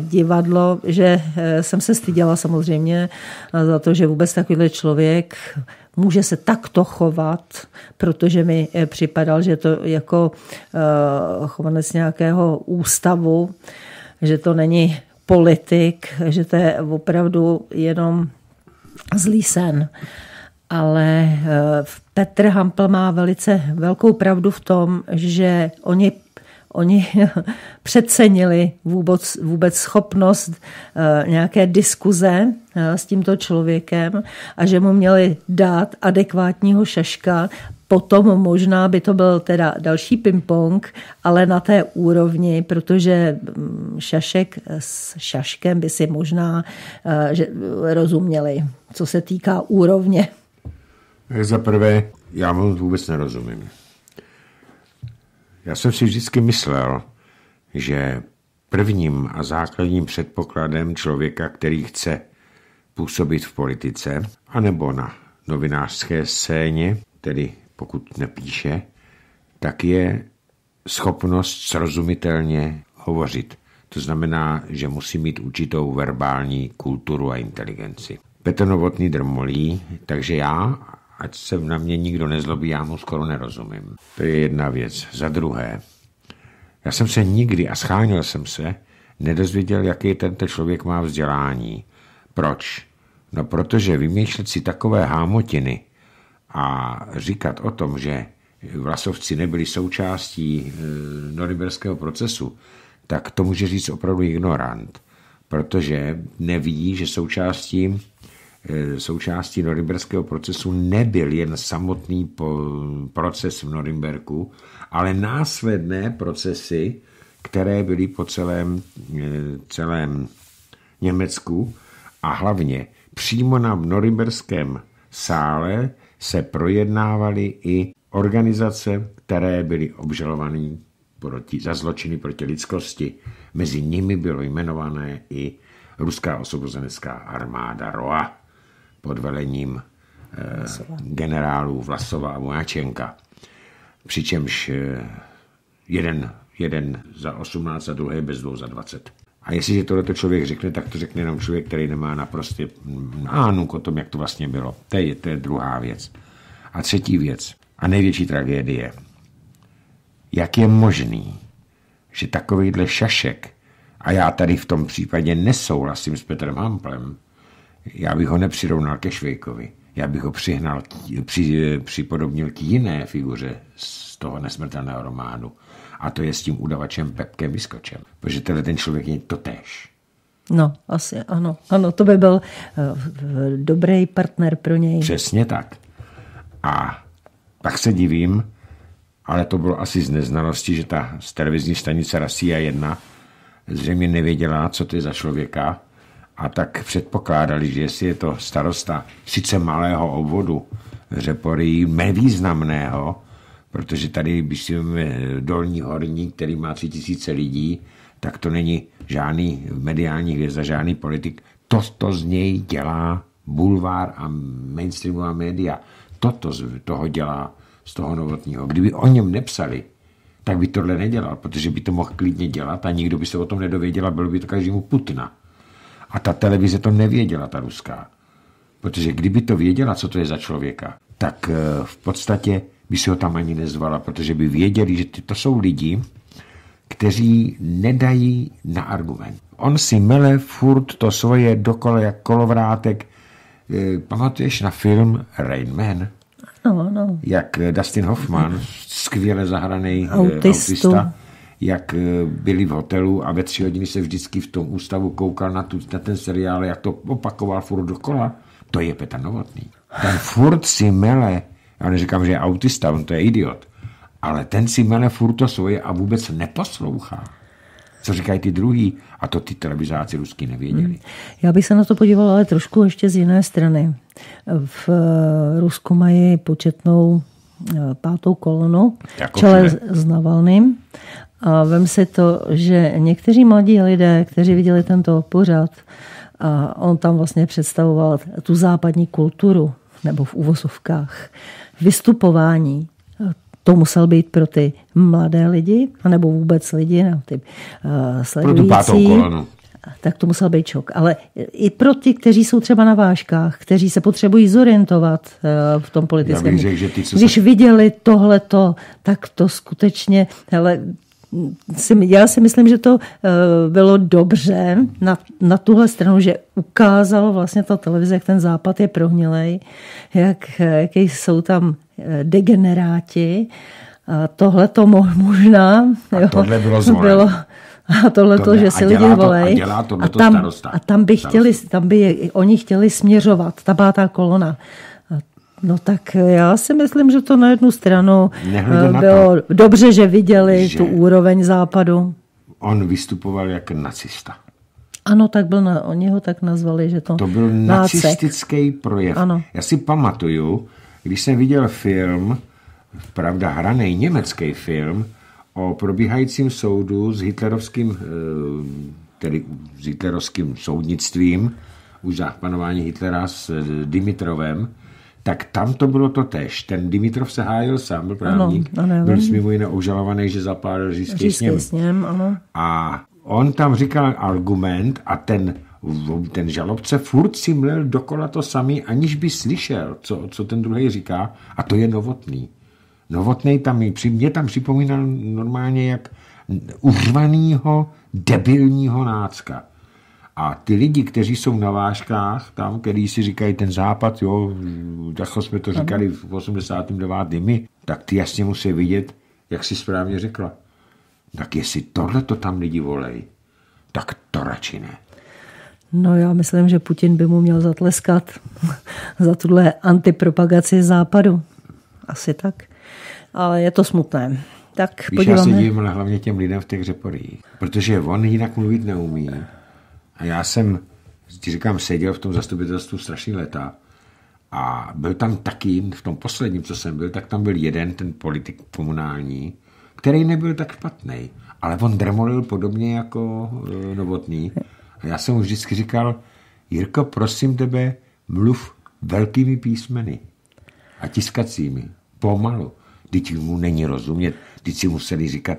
A: divadlo, že eh, jsem se styděla samozřejmě za to, že vůbec takovýhle člověk může se takto chovat, protože mi připadal, že to jako chovanec nějakého ústavu, že to není politik, že to je opravdu jenom zlý sen. Ale eh, Petr Hampel má velice velkou pravdu v tom, že oni oni přecenili vůbec, vůbec schopnost eh, nějaké diskuze eh, s tímto člověkem a že mu měli dát adekvátního šaška, Potom možná by to byl teda další ping-pong, ale na té úrovni, protože mm, Šašek s Šaškem by si možná eh, že rozuměli, co se týká úrovně.
B: Za prvé, já mu vůbec nerozumím. Já jsem si vždycky myslel, že prvním a základním předpokladem člověka, který chce působit v politice, anebo na novinářské scéně, tedy pokud nepíše, tak je schopnost srozumitelně hovořit. To znamená, že musí mít určitou verbální kulturu a inteligenci. Petr Novotný drmolí, takže já, ať se na mě nikdo nezlobí, já mu skoro nerozumím. To je jedna věc. Za druhé, já jsem se nikdy, a scháněl jsem se, nedozvěděl, jaký tento člověk má vzdělání. Proč? No protože vymýšlet si takové hámotiny, a říkat o tom, že vlasovci nebyli součástí e, norimberského procesu, tak to může říct opravdu ignorant, protože neví, že součástí, součástí norimberského procesu nebyl jen samotný proces v Norimberku, ale následné procesy, které byly po celém, e, celém Německu a hlavně přímo na norimberském sále se projednávaly i organizace, které byly obžalované proti, za zločiny proti lidskosti. Mezi nimi bylo jmenované i ruská osvobozenecká armáda ROA pod velením eh, generálů Vlasova a Vojáčenka. Přičemž eh, jeden, jeden za 18 a druhý bez dvou za 20. A jestliže tohle člověk řekne, tak to řekne jenom člověk, který nemá naprostě ánuk o tom, jak to vlastně bylo. To je, to je druhá věc. A třetí věc, a největší tragédie. Jak je možný, že takovýhle šašek, a já tady v tom případě nesouhlasím s Petrem Hamplem, já bych ho nepřirovnal ke Švejkovi, já bych ho přihnal, při, připodobnil k jiné figuře z toho nesmrtelného románu, a to je s tím udavačem Pepkem Vyskočem. Protože tenhle ten člověk je totéž.
A: No, asi ano. Ano, to by byl uh, dobrý partner pro něj.
B: Přesně tak. A tak se divím, ale to bylo asi z neznalosti, že ta z televizní stanice Rasia 1 zřejmě nevěděla, co to je za člověka a tak předpokládali, že jestli je to starosta sice malého obvodu, řepory nevýznamného, protože tady, když si dolní horní, který má tři tisíce lidí, tak to není žádný mediální hvězda, žádný politik. To, to z něj dělá bulvár a mainstreamová média. Toto z toho dělá z toho novotního. Kdyby o něm nepsali, tak by tohle nedělal, protože by to mohl klidně dělat a nikdo by se o tom nedověděl a bylo by to každému putna. A ta televize to nevěděla, ta ruská. Protože kdyby to věděla, co to je za člověka, tak eh, v podstatě by si ho tam ani nezvala, protože by věděli, že to jsou lidi, kteří nedají na argument. On si mele furt to svoje dokola jak kolovrátek. Eh, pamatuješ na film Rain Man?
A: No, no.
B: Jak Dustin Hoffman, skvěle zahraný eh, autista, jak byli v hotelu a ve tři hodiny se vždycky v tom ústavu koukal na, tu, na ten seriál, jak to opakoval furt dokola. To je Petr Novotný. Ten furt si mele já neříkám, že je autista, on to je idiot. Ale ten si mele furt to svoje a vůbec neposlouchá. Co říkají ty druhý? A to ty televizáci ruský nevěděli. Hmm.
A: Já bych se na to podívala ale trošku ještě z jiné strany. V eh, Rusku mají početnou eh, pátou kolonu jako čele s Navalným. A vem si to, že někteří mladí lidé, kteří viděli tento pořad, a on tam vlastně představoval tu západní kulturu, nebo v uvozovkách, vystupování to musel být pro ty mladé lidi, anebo vůbec lidi, na ty uh, sledující. Pro tu pátou kolonu tak to musel být šok. Ale i pro ty, kteří jsou třeba na vážkách, kteří se potřebují zorientovat eh, v tom politickém.
B: Řek, že ty,
A: Když se... viděli tohleto, tak to skutečně, hele, já si myslím, že to eh, bylo dobře na, na tuhle stranu, že ukázalo vlastně ta televize, jak ten západ je prohnilej, jak, jaký jsou tam eh, degeneráti. A tohle to možná
B: a jo, tohle bylo,
A: bylo a tohle to, že si lidi volej. A, a, tam, starosta. a tam by, chtěli, tam by oni chtěli směřovat, ta pátá kolona. No tak já si myslím, že to na jednu stranu Nehledě eh, bylo to, dobře, že viděli že tu úroveň západu.
B: On vystupoval jako nacista.
A: Ano, tak byl, na, oni ho tak nazvali, že to...
B: To byl nácek. nacistický projev. Ano. Já si pamatuju, když jsem viděl film, pravda hraný německý film, o probíhajícím soudu s hitlerovským, eh, tedy s hitlerovským soudnictvím, už za panování Hitlera s Dimitrovem, tak tam to bylo to tež. Ten Dimitrov se hájil sám, byl právník. Ano, ano, byl mimo jiné obžalovaný, že zapálil říšský sněm.
A: sněm ano.
B: A on tam říkal argument a ten, ten žalobce furt si mlel dokola to samý, aniž by slyšel, co, co ten druhý říká. A to je novotný. Novotný tam, mě tam připomínal normálně jak urvanýho, debilního nácka. A ty lidi, kteří jsou na vážkách, tam, který si říkají ten západ, jo, takhle jsme to říkali v 89. my, tak ty jasně musí vidět, jak si správně řekla. Tak jestli tohle to tam lidi volej, tak to radši ne.
A: No já myslím, že Putin by mu měl zatleskat za tuhle antipropagaci západu. Asi tak ale je to smutné. Tak
B: Víš, podíváme. já se ale hlavně těm lidem v těch řeporích, protože on jinak mluvit neumí. A já jsem, ti říkám, seděl v tom zastupitelstvu strašný leta a byl tam taky, v tom posledním, co jsem byl, tak tam byl jeden, ten politik komunální, který nebyl tak špatný, ale on dremolil podobně jako e, Novotný. A já jsem mu vždycky říkal, Jirko, prosím tebe, mluv velkými písmeny a tiskacími, pomalu. Teď mu není rozumět, teď si museli říkat,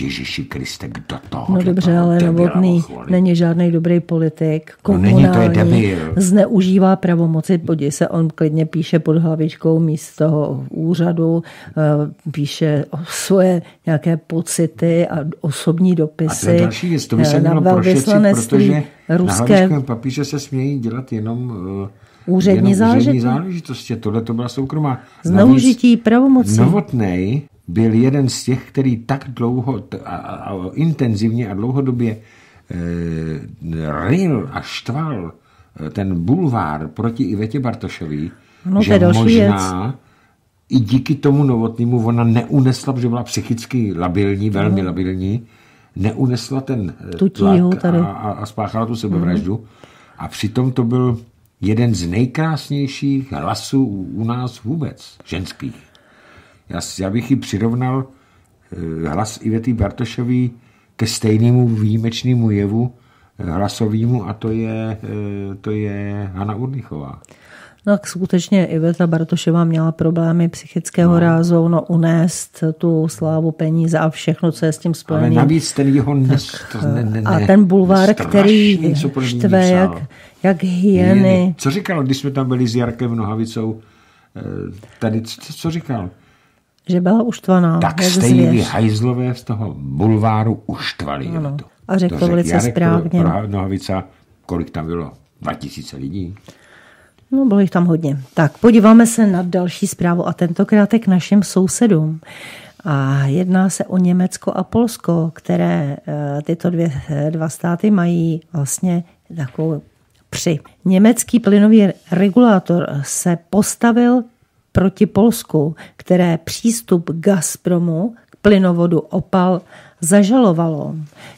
B: Ježíši Kriste, kdo to?
A: No dobře, ale Novotný není žádný dobrý politik, komunální, no, není, to je debil. zneužívá pravomoci, podívej se, on klidně píše pod hlavičkou míst toho úřadu, eh, píše o svoje nějaké pocity a osobní dopisy. A to
B: je další věc, to by se eh, mělo prošetřit, protože ruské... na papíře se smějí dělat jenom uh,
A: Úřední záležitosti.
B: záležitosti. Tohle to byla soukromá.
A: Zneužití pravomocí.
B: Novotnej byl jeden z těch, který tak dlouho a, a, a intenzivně a dlouhodobě e, ril a štval eh, ten bulvár proti Ivetě Bartošový, no, že možná věc. i díky tomu novotnému ona neunesla, protože byla psychicky labilní, velmi no. labilní, neunesla ten eh, tu tlak a, a, a spáchala tu sebevraždu. Mm. A přitom to byl jeden z nejkrásnějších hlasů u nás vůbec, ženských. Já, já bych ji přirovnal eh, hlas Ivety Bartošový ke stejnému výjimečnému jevu eh, hlasovému a to je, eh, to je Hanna Urlichová.
A: No tak skutečně Iveta Bartošová měla problémy psychického no. rázu, no unést tu slávu peníze a všechno, co je s tím spojené. Ale
B: navíc ten jeho nes, to ne, ne, ne,
A: A ten bulvár, který štve jak, jak hyeny.
B: Co říkal, když jsme tam byli s Jarkem Nohavicou? Tady, co, co říkal?
A: Že byla uštvaná.
B: Tak stejně hajzlové z toho bulváru uštvali. Ano.
A: A řekl to velice Jarek správně.
B: Pro, Nohavica, kolik tam bylo? 2000 lidí.
A: No, bylo jich tam hodně. Tak, podíváme se na další zprávu a tentokrát k našim sousedům. A jedná se o Německo a Polsko, které eh, tyto dvě, eh, dva státy mají vlastně takovou při. Německý plynový regulátor se postavil proti Polsku, které přístup Gazpromu k plynovodu Opal zažalovalo.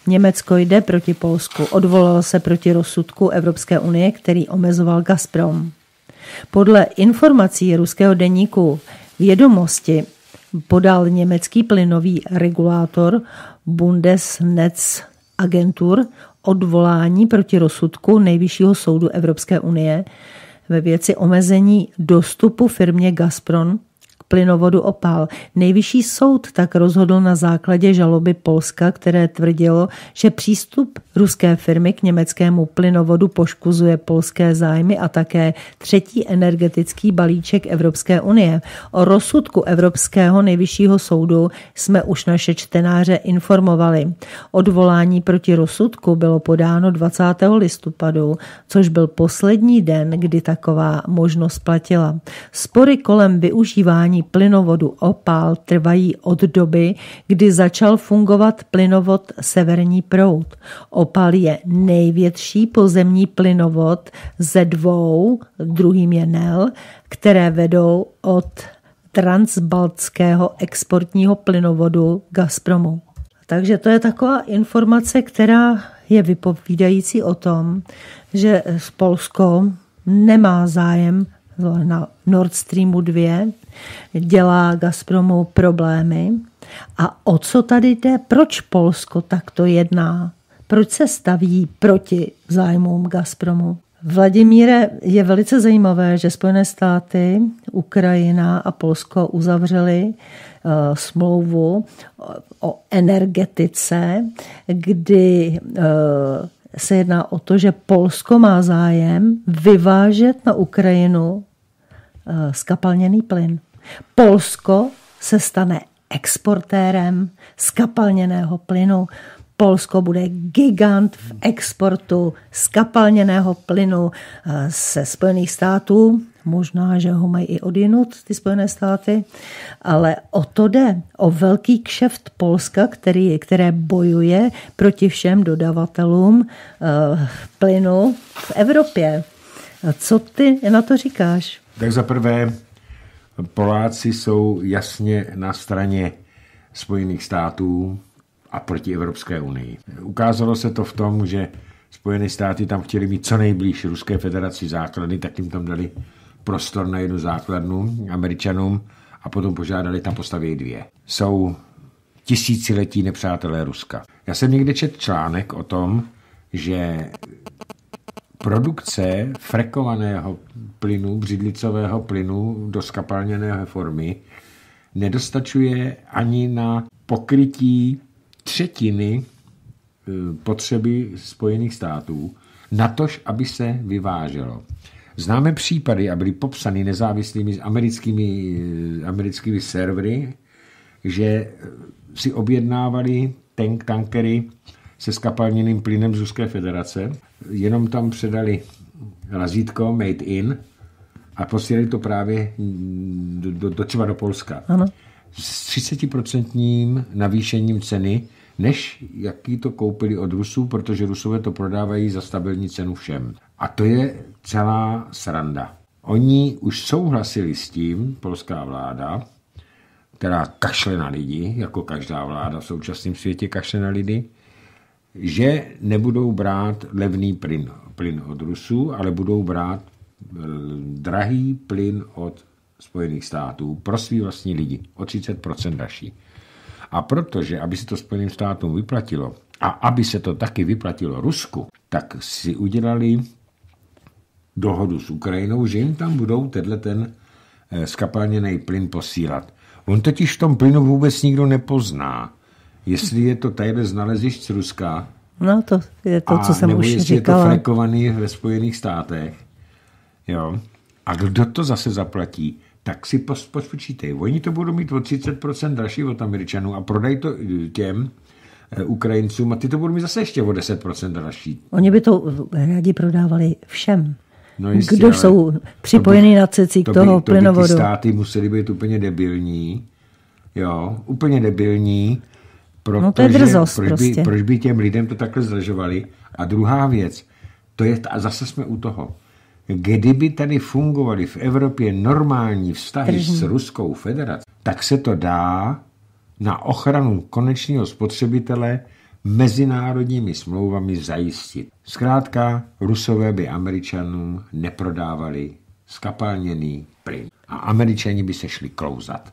A: Německo jde proti Polsku, odvolalo se proti rozsudku Evropské unie, který omezoval Gazprom. Podle informací ruského deníku Vědomosti podal německý plynový regulátor Bundesnetz agentur odvolání proti rozsudku Nejvyššího soudu Evropské unie ve věci omezení dostupu firmě Gazprom plynovodu Opal. Nejvyšší soud tak rozhodl na základě žaloby Polska, které tvrdilo, že přístup ruské firmy k německému plynovodu poškuzuje polské zájmy a také třetí energetický balíček Evropské unie. O rozsudku Evropského nejvyššího soudu jsme už naše čtenáře informovali. Odvolání proti rozsudku bylo podáno 20. listopadu, což byl poslední den, kdy taková možnost platila. Spory kolem využívání plynovodu Opal trvají od doby, kdy začal fungovat plynovod Severní proud. Opal je největší pozemní plynovod ze dvou, druhým je Nel, které vedou od transbaltského exportního plynovodu Gazpromu. Takže to je taková informace, která je vypovídající o tom, že Polsko nemá zájem na Nord Streamu 2, dělá Gazpromu problémy. A o co tady jde? Proč Polsko takto jedná? Proč se staví proti zájmům Gazpromu? Vladimíre, je velice zajímavé, že Spojené státy, Ukrajina a Polsko uzavřeli uh, smlouvu o energetice, kdy uh, se jedná o to, že Polsko má zájem vyvážet na Ukrajinu skapalněný plyn. Polsko se stane exportérem skapalněného plynu. Polsko bude gigant v exportu skapalněného plynu ze eh, Spojených států. Možná, že ho mají i odinut, ty Spojené státy, ale o to jde, o velký kšeft Polska, který, které bojuje proti všem dodavatelům uh, plynu v Evropě. Co ty na to říkáš?
B: Tak za prvé, Poláci jsou jasně na straně Spojených států, a proti Evropské unii. Ukázalo se to v tom, že Spojené státy tam chtěli mít co nejblíž Ruské federaci základy, tak jim tam dali prostor na jednu základnu Američanům a potom požádali tam postavit dvě. Jsou tisíciletí nepřátelé Ruska. Já jsem někde čet článek o tom, že produkce frekovaného plynu, břidlicového plynu do skapalněné formy nedostačuje ani na pokrytí třetiny eh, potřeby Spojených států, natož, aby se vyváželo. Známe případy a byly popsány nezávislými americkými, eh, americkými servery, že si objednávali tank tankery se skapalněným plynem z Ruské federace, jenom tam předali razítko Made in a posílali to právě do, do, do třeba do Polska. Ano. S 30% navýšením ceny než jaký to koupili od Rusů, protože Rusové to prodávají za stabilní cenu všem. A to je celá sranda. Oni už souhlasili s tím, polská vláda, která kašle na lidi, jako každá vláda v současném světě kašle na lidi, že nebudou brát levný plyn, plyn od Rusů, ale budou brát eh, drahý plyn od Spojených států pro svý vlastní lidi o 30% dražší. A protože, aby se to Spojeným státům vyplatilo a aby se to taky vyplatilo Rusku, tak si udělali dohodu s Ukrajinou, že jim tam budou tenhle ten eh, skapalněný plyn posílat. On totiž v tom plynu vůbec nikdo nepozná, jestli je to tady z nalezišť z Ruska,
A: No to je to, co jsem
B: nebo
A: už
B: jestli
A: říkala.
B: je to frekovaný ve Spojených státech. Jo. A kdo to zase zaplatí? tak si pospočítej. Oni to budou mít o 30% dražší od Američanů a prodají to těm eh, Ukrajincům a ty to budou mít zase ještě o 10% dražší.
A: Oni by to rádi prodávali všem. No jistě, Kdo jsou připojení na cecí k toho
B: to
A: plynovodu.
B: By ty státy museli být úplně debilní. Jo, úplně debilní. Protože,
A: no to je drzost
B: proč,
A: prostě.
B: by, proč by těm lidem to takhle zdražovali? A druhá věc, to je, a zase jsme u toho, Kdyby tady fungovaly v Evropě normální vztahy Tržní. s Ruskou federací, tak se to dá na ochranu konečného spotřebitele mezinárodními smlouvami zajistit. Zkrátka, Rusové by Američanům neprodávali skapalněný plyn. A Američani by se šli klouzat.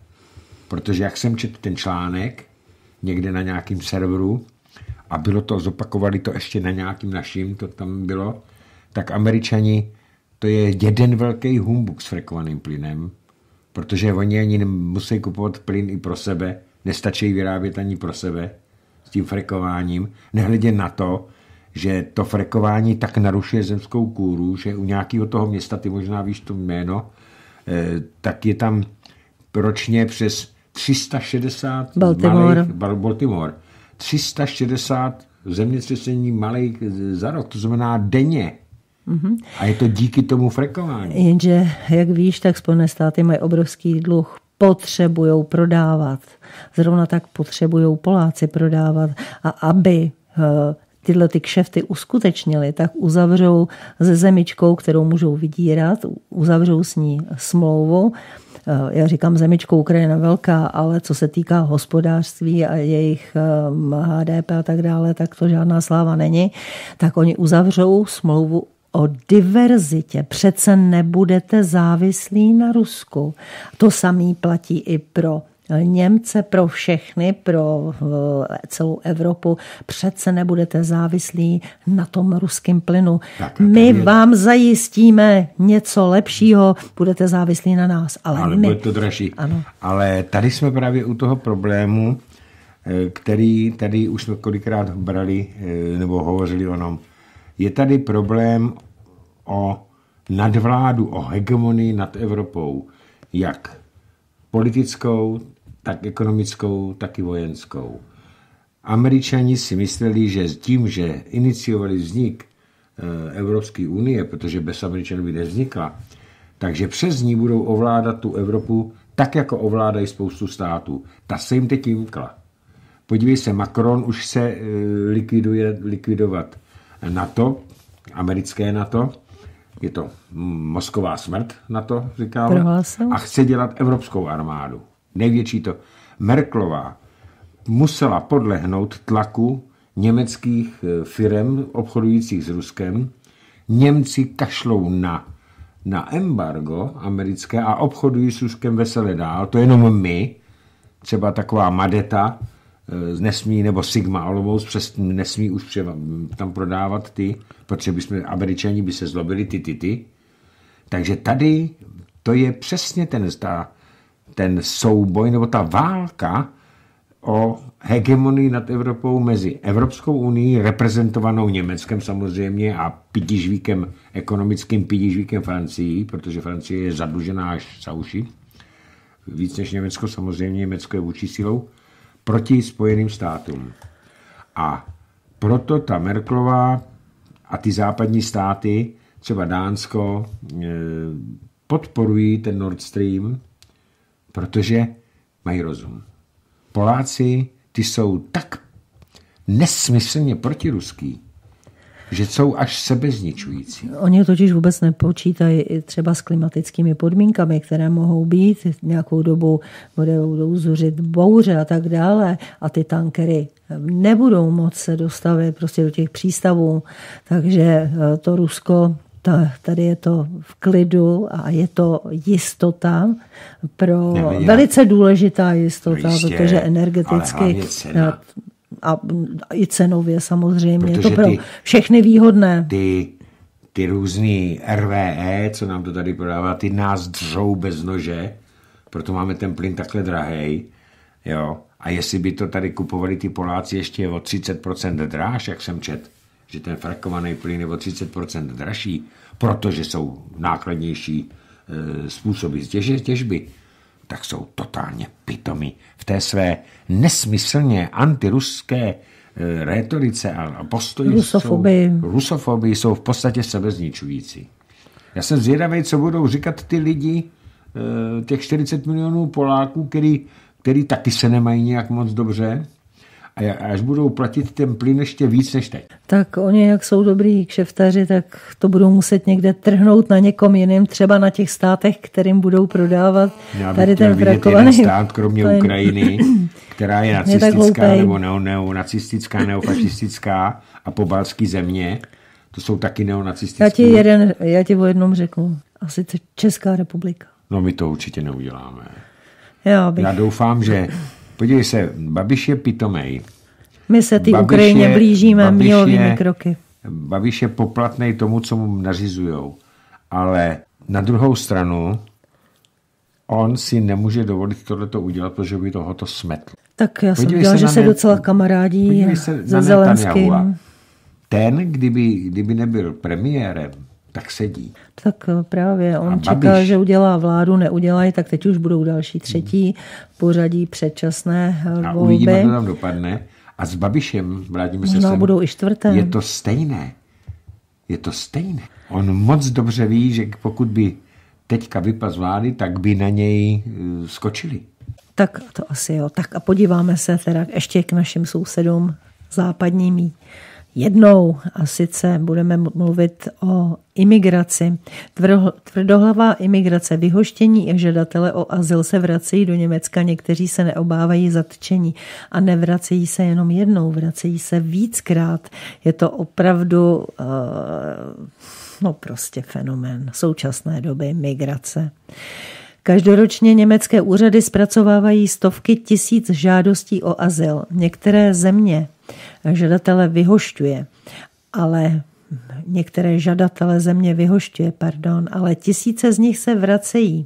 B: Protože jak jsem četl ten článek někde na nějakém serveru a bylo to, zopakovali to ještě na nějakým naším, to tam bylo, tak Američani to je jeden velký humbuk s frekovaným plynem. protože oni ani musí kupovat plyn i pro sebe, nestačí vyrábět ani pro sebe s tím frekováním, nehledě na to, že to frekování tak narušuje zemskou kůru, že u nějakého toho města, ty možná víš to jméno, eh, tak je tam ročně přes 360
A: Baltimore.
B: Malých, Baltimore 360 zemětřesení malých za rok, to znamená denně. Mm-hmm. A je to díky tomu frekování.
A: Jenže, jak víš, tak Spojené státy mají obrovský dluh potřebují prodávat. Zrovna tak potřebují Poláci prodávat. A aby eh, tyhle ty kšefty uskutečnili, tak uzavřou se zemičkou, kterou můžou vydírat, uzavřou s ní smlouvu. Eh, já říkám zemičkou Ukrajina velká, ale co se týká hospodářství a jejich HDP eh, a tak dále, tak to žádná sláva není. Tak oni uzavřou smlouvu o diverzitě. Přece nebudete závislí na Rusku. To samý platí i pro Němce, pro všechny, pro eh, celou Evropu. Přece nebudete závislí na tom ruském plynu. Tak, my je... vám zajistíme něco lepšího, budete závislí na nás. Ale,
B: ale
A: my...
B: bude to dražší. Ano. Ale tady jsme právě u toho problému, eh, který tady už jsme kolikrát brali eh, nebo hovořili o něm. Je tady problém o nadvládu, o hegemonii nad Evropou. Jak politickou, tak ekonomickou, tak i vojenskou. Američani si mysleli, že tím, že iniciovali vznik eh, Evropské unie, protože bez Američanů by nevznikla, takže přes ní budou ovládat tu Evropu tak, jako ovládají spoustu států. Ta se jim teď vymkla. Podívej se, Macron už se eh, likviduje, likvidovat NATO, americké NATO, je to mozková smrt, na to říkal, a chce dělat evropskou armádu největší to. Merklová musela podlehnout tlaku německých eh, firm obchodujících s Ruskem. Němci kašlou na, na embargo americké a obchodují s Ruskem vesele dál. To jenom my, třeba taková Madeta, eh, nesmí, nebo Sigma Olomouc přes nesmí už třeba tam prodávat ty, protože bychom, američani by se zlobili ty, ty, ty. Takže tady to je přesně ten, ta, ten souboj nebo ta válka o hegemonii nad Evropou mezi Evropskou unii, reprezentovanou Německem samozřejmě a pidižvíkem, ekonomickým pidižvíkem Francii, protože Francie je zadlužená až za uši, víc než Německo, samozřejmě Německo je vůči silou, proti Spojeným státům. A proto ta Merklová a ty západní státy, třeba Dánsko, eh, podporují ten Nord Stream, protože mají rozum. Poláci, ty jsou tak nesmyslně protiruský, že jsou až sebezničující.
A: Oni totiž vůbec nepočítají třeba s klimatickými podmínkami, které mohou být. Nějakou dobu budou zuřit bouře a tak dále a ty tankery nebudou moc se dostavit prostě do těch přístavů. Takže eh, to Rusko tady je to v klidu a je to jistota pro Nevěděl. velice důležitá jistota, Jistě, protože energeticky a, a i cenově samozřejmě je to pro ty, všechny výhodné.
B: Ty, ty různý RVE, co nám to tady prodává, ty nás dřou bez nože, proto máme ten plyn takhle drahý. Jo. A jestli by to tady kupovali ty Poláci ještě o 30% dráž, jak jsem čet, že ten frakovaný plyn je o 30% dražší, protože jsou nákladnější e, způsoby těž, těžby, tak jsou totálně pitomí v té své nesmyslně antiruské e, rétorice a postoji.
A: Rusofobii.
B: Jsou, rusofobii jsou v podstatě sebezničující. Já jsem zvědavý, co budou říkat ty lidi, e, těch 40 milionů Poláků, který, který taky se nemají nějak moc dobře, a až budou platit ten plyn ještě víc než teď.
A: Tak oni, jak jsou dobrý kšeftaři, tak to budou muset někde trhnout na někom jiným, třeba na těch státech, kterým budou prodávat
B: Já tady ten frakovaný stát, kromě plyn. Ukrajiny, která je nacistická je nebo neo, neonacistická, neofašistická a pobalský země, to jsou taky neonacistické.
A: Já ti, jeden, já ti o jednom řeknu. Asi Česká republika.
B: No my to určitě neuděláme.
A: Já, bych...
B: Já doufám, že Podívej se, Babiš je pitomej.
A: My se ty Babiš Ukrajině je, blížíme mílovými kroky.
B: Babiš je poplatný tomu, co mu nařizujou. Ale na druhou stranu on si nemůže dovolit tohleto udělat, protože by toho to smetl.
A: Tak já jsem viděla, že se ne... docela kamarádí se za Zelenským.
B: Ten, kdyby, kdyby nebyl premiérem, tak sedí.
A: Tak eh, právě, on čeká, že udělá vládu, neudělají, tak teď už budou další třetí pořadí předčasné volby. A
B: uvidíme, co tam dopadne. A s Babišem, vrátíme se sem,
A: budou i čtvrté.
B: je to stejné. Je to stejné. On moc dobře ví, že pokud by teďka vypadl z vlády, tak by na něj eh, skočili.
A: Tak to asi jo. Tak a podíváme se teda ještě k našim sousedům západním jednou a sice budeme mluvit o imigraci. Tvrdohlavá imigrace, vyhoštění a žadatele o azyl se vracejí do Německa, někteří se neobávají zatčení a nevracejí se jenom jednou, vracejí se víckrát. Je to opravdu uh, no prostě fenomén současné doby migrace. Každoročně německé úřady zpracovávají stovky tisíc žádostí o azyl. Některé země žadatele vyhošťuje, ale některé žadatele země vyhošťuje, pardon, ale tisíce z nich se vracejí.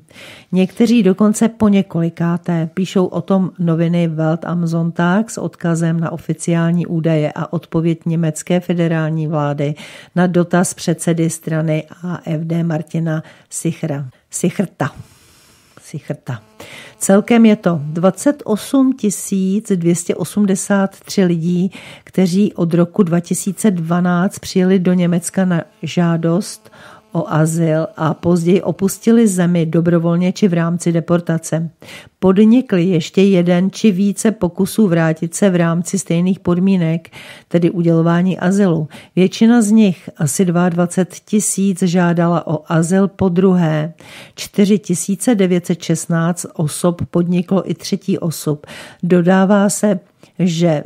A: Někteří dokonce po několikáté píšou o tom noviny Welt am Sonntag s odkazem na oficiální údaje a odpověď německé federální vlády na dotaz předsedy strany AFD Martina Sichra. Sichrta. Sichrta. Celkem je to 28 283 lidí, kteří od roku 2012 přijeli do Německa na žádost o azyl a později opustili zemi dobrovolně či v rámci deportace. Podnikli ještě jeden či více pokusů vrátit se v rámci stejných podmínek, tedy udělování azylu. Většina z nich, asi 22 tisíc, žádala o azyl po druhé. 4 916 osob podniklo i třetí osob. Dodává se že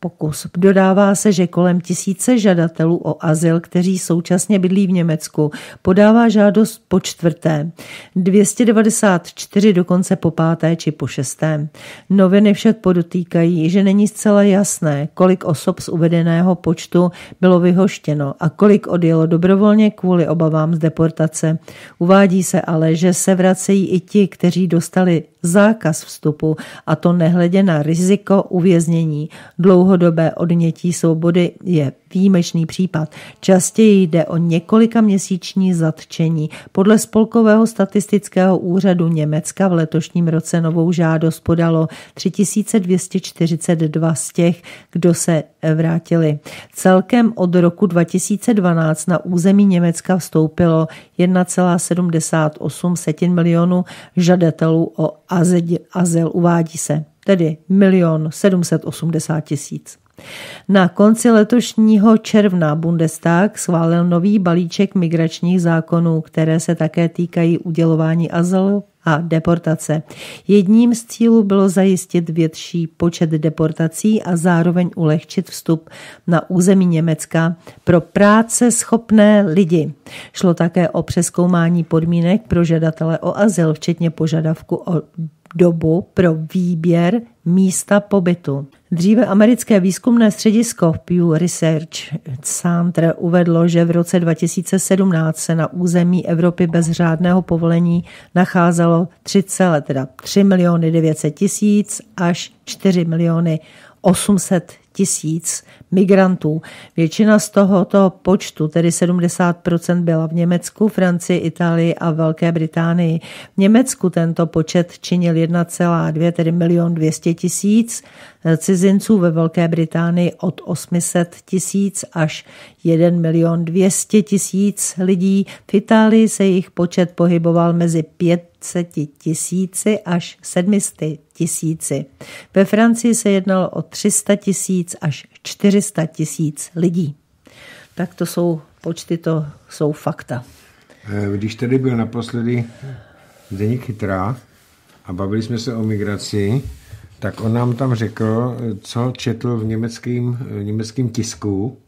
A: pokus. Dodává se, že kolem tisíce žadatelů o azyl, kteří současně bydlí v Německu, podává žádost po čtvrté, 294 dokonce po páté či po šesté. Noviny však podotýkají, že není zcela jasné, kolik osob z uvedeného počtu bylo vyhoštěno a kolik odjelo dobrovolně kvůli obavám z deportace. Uvádí se ale, že se vracejí i ti, kteří dostali zákaz vstupu a to nehledě na riziko uvěznění. Dlouhodobé odnětí svobody je výjimečný případ. Častěji jde o několika měsíční zatčení. Podle Spolkového statistického úřadu Německa v letošním roce novou žádost podalo 3242 z těch, kdo se vrátili. Celkem od roku 2012 na území Německa vstoupilo 1,78 milionu žadatelů o azyl, azyl uvádí se, tedy milion 780 tisíc. Na konci letošního června Bundestag schválil nový balíček migračních zákonů, které se také týkají udělování azylu a deportace. Jedním z cílů bylo zajistit větší počet deportací a zároveň ulehčit vstup na území Německa pro práce schopné lidi. Šlo také o přeskoumání podmínek pro žadatele o azyl, včetně požadavku o dobu pro výběr místa pobytu. Dříve americké výzkumné středisko Pew Research Center uvedlo, že v roce 2017 se na území Evropy bez řádného povolení nacházelo 3, teda 3 miliony 900 tisíc až 4 miliony 800 tisíc migrantů. Většina z tohoto počtu, tedy 70%, byla v Německu, Francii, Itálii a Velké Británii. V Německu tento počet činil 1,2, tedy milion 200 tisíc cizinců ve Velké Británii od 800 tisíc až 1 milion 200 tisíc lidí. V Itálii se jejich počet pohyboval mezi 500 tisíci až 700 tisíci. Ve Francii se jednalo o 300 tisíc až 400 tisíc lidí. Tak to jsou počty, to jsou fakta.
B: Eh, když tady byl naposledy Zdeněk Chytrá a bavili jsme se o migraci, tak on nám tam řekl, co četl v německém, německém tisku,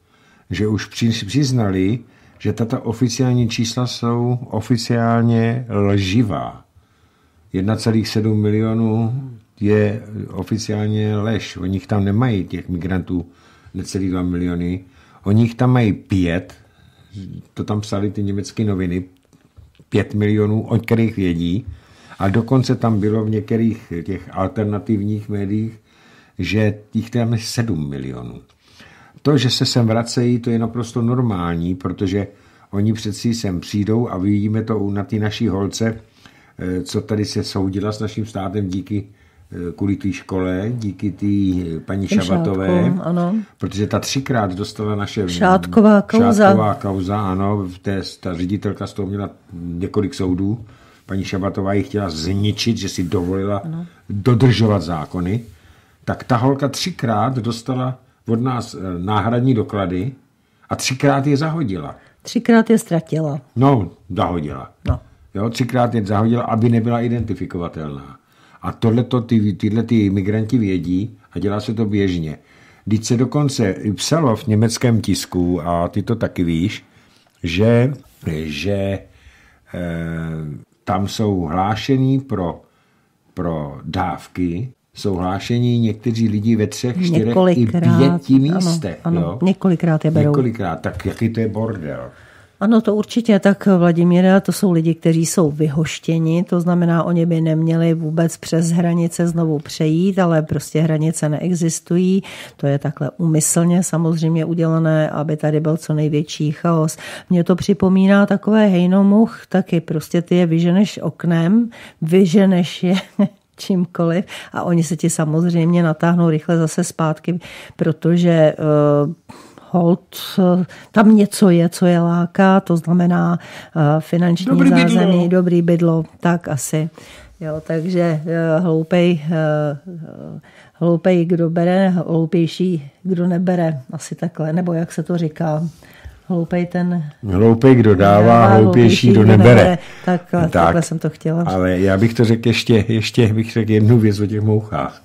B: že už přiznali, že tato oficiální čísla jsou oficiálně lživá. 1,7 milionů je oficiálně lež. Oni jich tam nemají, těch migrantů, necelý 2 miliony. Oni jich tam mají pět, to tam psali ty německé noviny, pět milionů, o kterých vědí, A dokonce tam bylo v některých těch alternativních médiích, že jich tam je 7 milionů. To, že se sem vracejí, to je naprosto normální, protože oni přeci sem přijdou a vidíme to na té naší holce, co tady se soudila s naším státem díky eh, kvůli té škole, díky té paní Ten Šabatové, šátku, ano. protože ta třikrát dostala naše
A: šátková kauza.
B: Šátková kauza, ano, té, ta ředitelka z toho měla několik soudů. Paní Šabatová ji chtěla zničit, že si dovolila ano. dodržovat zákony. Tak ta holka třikrát dostala od nás eh, náhradní doklady a třikrát je zahodila.
A: Třikrát je ztratila.
B: No, zahodila. No. Jo, třikrát je zahodila, aby nebyla identifikovatelná. A tohleto ty, tyhle ty migranti vědí a dělá se to běžně. Když se dokonce psalo v německém tisku, a ty to taky víš, že, že e, tam jsou hlášení pro, pro dávky, jsou hlášení někteří lidi ve třech, čtyřech i pěti místech.
A: Ano, ano, jo? několikrát je berou.
B: Několikrát, tak jaký to je bordel.
A: Ano, to určitě tak, Vladimíra, to jsou lidi, kteří jsou vyhoštěni, to znamená, oni by neměli vůbec přes hranice znovu přejít, ale prostě hranice neexistují. To je takhle umyslně samozřejmě udělané, aby tady byl co největší chaos. Mně to připomíná takové hejnomuch, taky prostě ty je vyženeš oknem, vyženeš je čímkoliv a oni se ti samozřejmě natáhnou rychle zase zpátky, protože uh, hold, tam něco je, co je láká, to znamená uh, finanční dobrý zázemí, bydlo. dobrý bydlo, tak asi. Jo, takže uh, hloupej, hloupej, kdo bere, hloupější, kdo nebere, asi takhle, nebo jak se to říká. Hloupej ten...
B: Hloupej, kdo dává, dává hloupější, kdo nebere. nebere.
A: Tak, tak, takhle jsem to chtěla.
B: Ale já bych to řekl ještě, ještě bych řekl jednu věc o těch mouchách.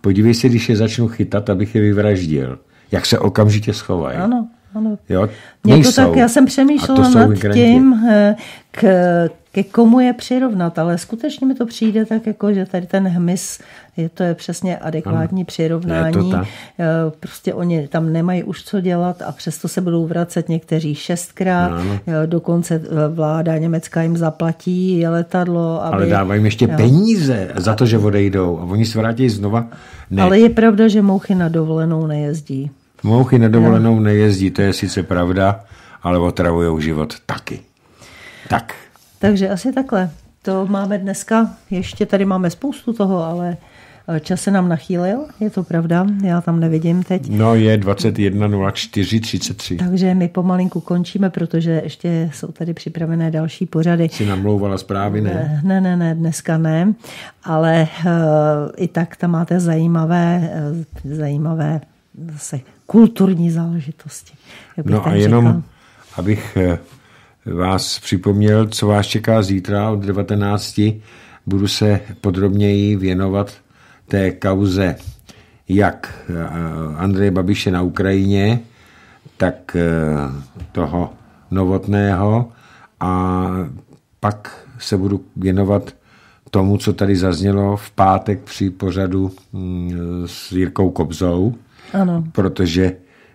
B: Podívej se, když je začnu chytat, abych je vyvraždil. Jak se okamžitě schovají.
A: Ano, ano. Jo, Mě to tak, já jsem přemýšlela nad migranti. tím, eh, k, ke komu je přirovnat, ale skutečně mi to přijde tak, jako, že tady ten hmyz, je to je přesně adekvátní ano. přirovnání. Eh, prostě oni tam nemají už co dělat a přesto se budou vracet někteří šestkrát. Ano. Eh, dokonce vláda německá jim zaplatí letadlo. Aby,
B: ale dávají jim ještě jo. peníze za to, že odejdou a oni se vrátí znova.
A: Ne. Ale je pravda, že mouchy na dovolenou nejezdí.
B: Mouchy na dovolenou jo. nejezdí, to je sice pravda, ale otravují život taky. Tak.
A: Takže asi takhle. To máme dneska, ještě tady máme spoustu toho, ale eh, čas se nám nachýlil, je to pravda, já tam nevidím teď.
B: No je 21.04.33.
A: Takže my pomalinku končíme, protože ještě jsou tady připravené další pořady.
B: Jsi namlouvala zprávy, ne?
A: Ne, ne, ne, dneska ne, ale uh, i tak tam máte zajímavé, uh, zajímavé zase kulturní záležitosti.
B: No a jenom, říkal. abych vás připomněl, co vás čeká zítra od 19. Budu se podrobněji věnovat té kauze jak eh, Andreje Babiše na Ukrajině, tak eh, toho novotného a pak se budu věnovat tomu, co tady zaznělo v pátek při pořadu mm, s Jirkou Kobzou, ano. protože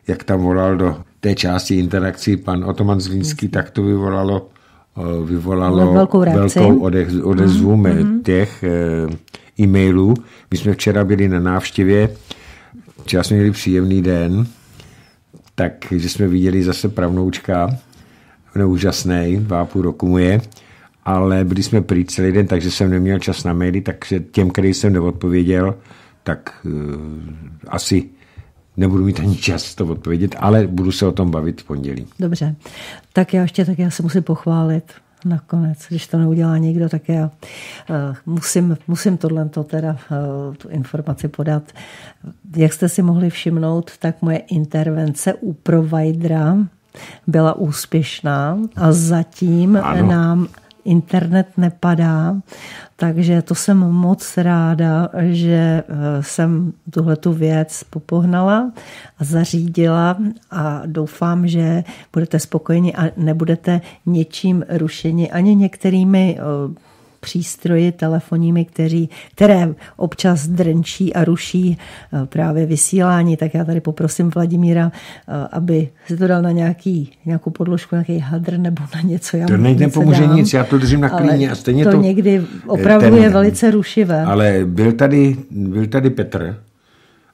B: jak tam volal do té části interakcí pan Otoman Zlínský, tak to vyvolalo, eh, vyvolalo velkou, velkou odezvu mm-hmm. těch eh, e-mailů. My jsme včera byli na návštěvě, včera jsme měli příjemný den, takže jsme viděli zase pravnoučka, on je úžasný, dva půl roku mu je, ale byli jsme prý celý den, takže jsem neměl čas na maily, takže těm, který jsem neodpověděl, tak uh, asi nebudu mít ani čas to odpovědět, ale budu se o tom bavit v pondělí.
A: Dobře, tak já ještě tak já se musím pochválit nakonec. Když to neudělá někdo, tak já uh, musím, musím tohle teda uh, tu informaci podat. Jak jste si mohli všimnout, tak moje intervence u providera byla úspěšná a zatím ano. nám internet nepadá, takže to jsem moc ráda, že eh, jsem tuhle tu věc popohnala a zařídila a doufám, že budete spokojeni a nebudete něčím rušeni ani některými eh, přístroji telefonními, kteří, které občas drnčí a ruší eh, právě vysílání, tak já tady poprosím Vladimíra, eh, aby si to dal na nějaký, nějakou podložku, nějaký hadr nebo na něco.
B: Já to nejde pomůže nic, já to držím na klíně a stejně
A: to,
B: to...
A: někdy opravdu ten, je velice rušivé.
B: Ale byl tady, byl tady Petr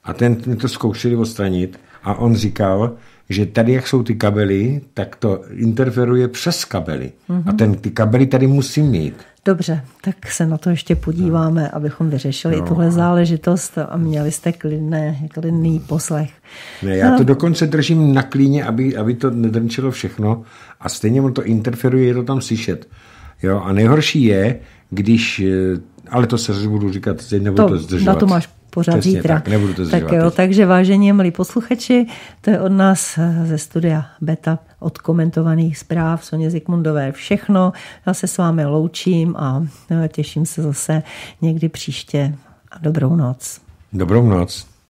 B: a ten mi to zkoušeli odstranit a on říkal, že tady, jak jsou ty kabely, tak to interferuje přes kabely. Mm-hmm. A ten, ty kabely tady musí mít.
A: Dobře, tak se na to ještě podíváme, no. abychom vyřešili no. tuhle záležitost a měli jste klidné, klidný poslech.
B: Ne, já no. to dokonce držím na klíně, aby, aby to nedrnčilo všechno a stejně mu to interferuje, je to tam slyšet. Jo, a nejhorší je, když, eh, ale to se budu říkat, teď nebudu to, to zdržovat.
A: Na to máš pořád Přesně zítra.
B: Tak, nebudu to
A: tak jo, takže vážení milí posluchači, to je od nás eh, ze studia Beta od komentovaných zpráv Soně Zikmundové všechno. Já se s vámi loučím a eh, těším se zase někdy příště a dobrou noc.
B: Dobrou noc.